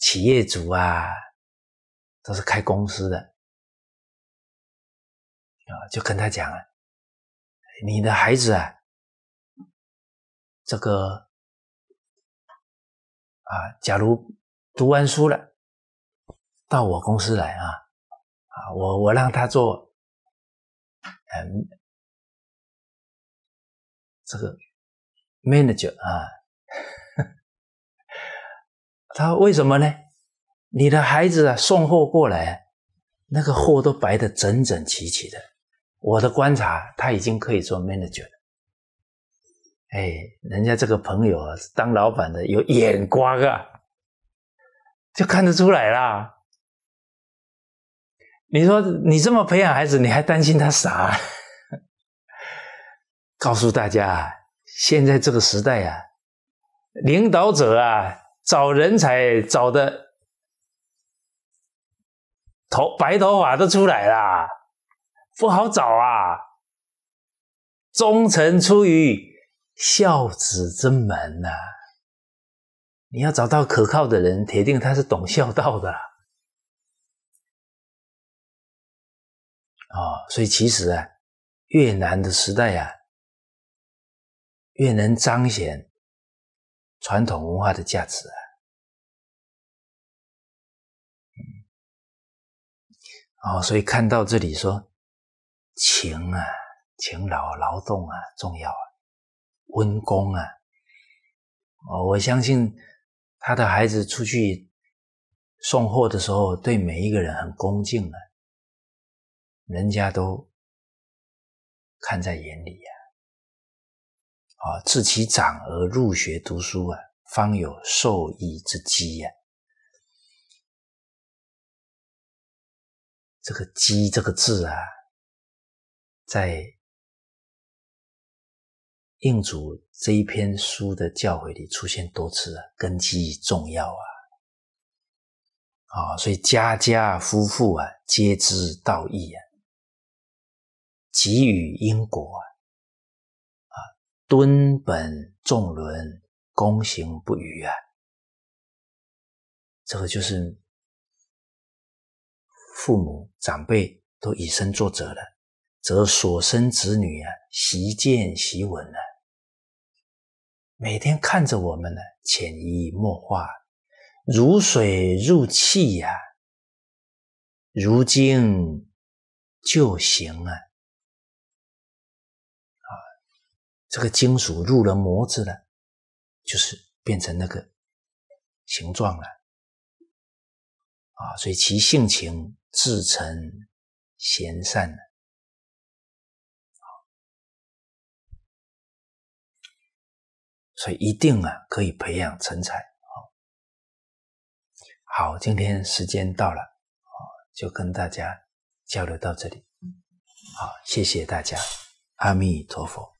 企业主啊，都是开公司的，啊，就跟他讲啊，你的孩子啊，这个啊，假如读完书了。到我公司来啊，啊，我我让他做，嗯，这个 manager 啊，他为什么呢？你的孩子啊，送货过来，那个货都摆的整整齐齐的。我的观察，他已经可以做 manager 了。哎，人家这个朋友啊，当老板的有眼光啊，就看得出来啦。你说你这么培养孩子，你还担心他傻？告诉大家，现在这个时代啊，领导者啊，找人才找的头白头发都出来啦，不好找啊。忠臣出于孝子之门呐，你要找到可靠的人，铁定他是懂孝道的。哦，所以其实啊，越南的时代啊，越能彰显传统文化的价值啊。哦，所以看到这里说，勤啊，勤劳劳动啊，重要啊，温公啊，哦，我相信他的孩子出去送货的时候，对每一个人很恭敬啊，人家都看在眼里呀。啊，自其长而入学读书啊，方有受益之机呀。这个“机”这个字啊，在印祖这一篇书的教诲里出现多次了，根基重要啊！啊，所以家家夫妇啊，皆知道义啊，给予因果。啊，啊，敦本重伦，躬行不渝啊，这个就是。父母长辈都以身作则了，则所生子女啊，习见习闻啊，每天看着我们呢，潜移默化，如水入气呀，如经就行，啊，这个金属入了模子了，就是变成那个形状了，啊，所以其性情。至诚贤善所以一定啊可以培养成才好，今天时间到了就跟大家交流到这里。好，谢谢大家，阿弥陀佛。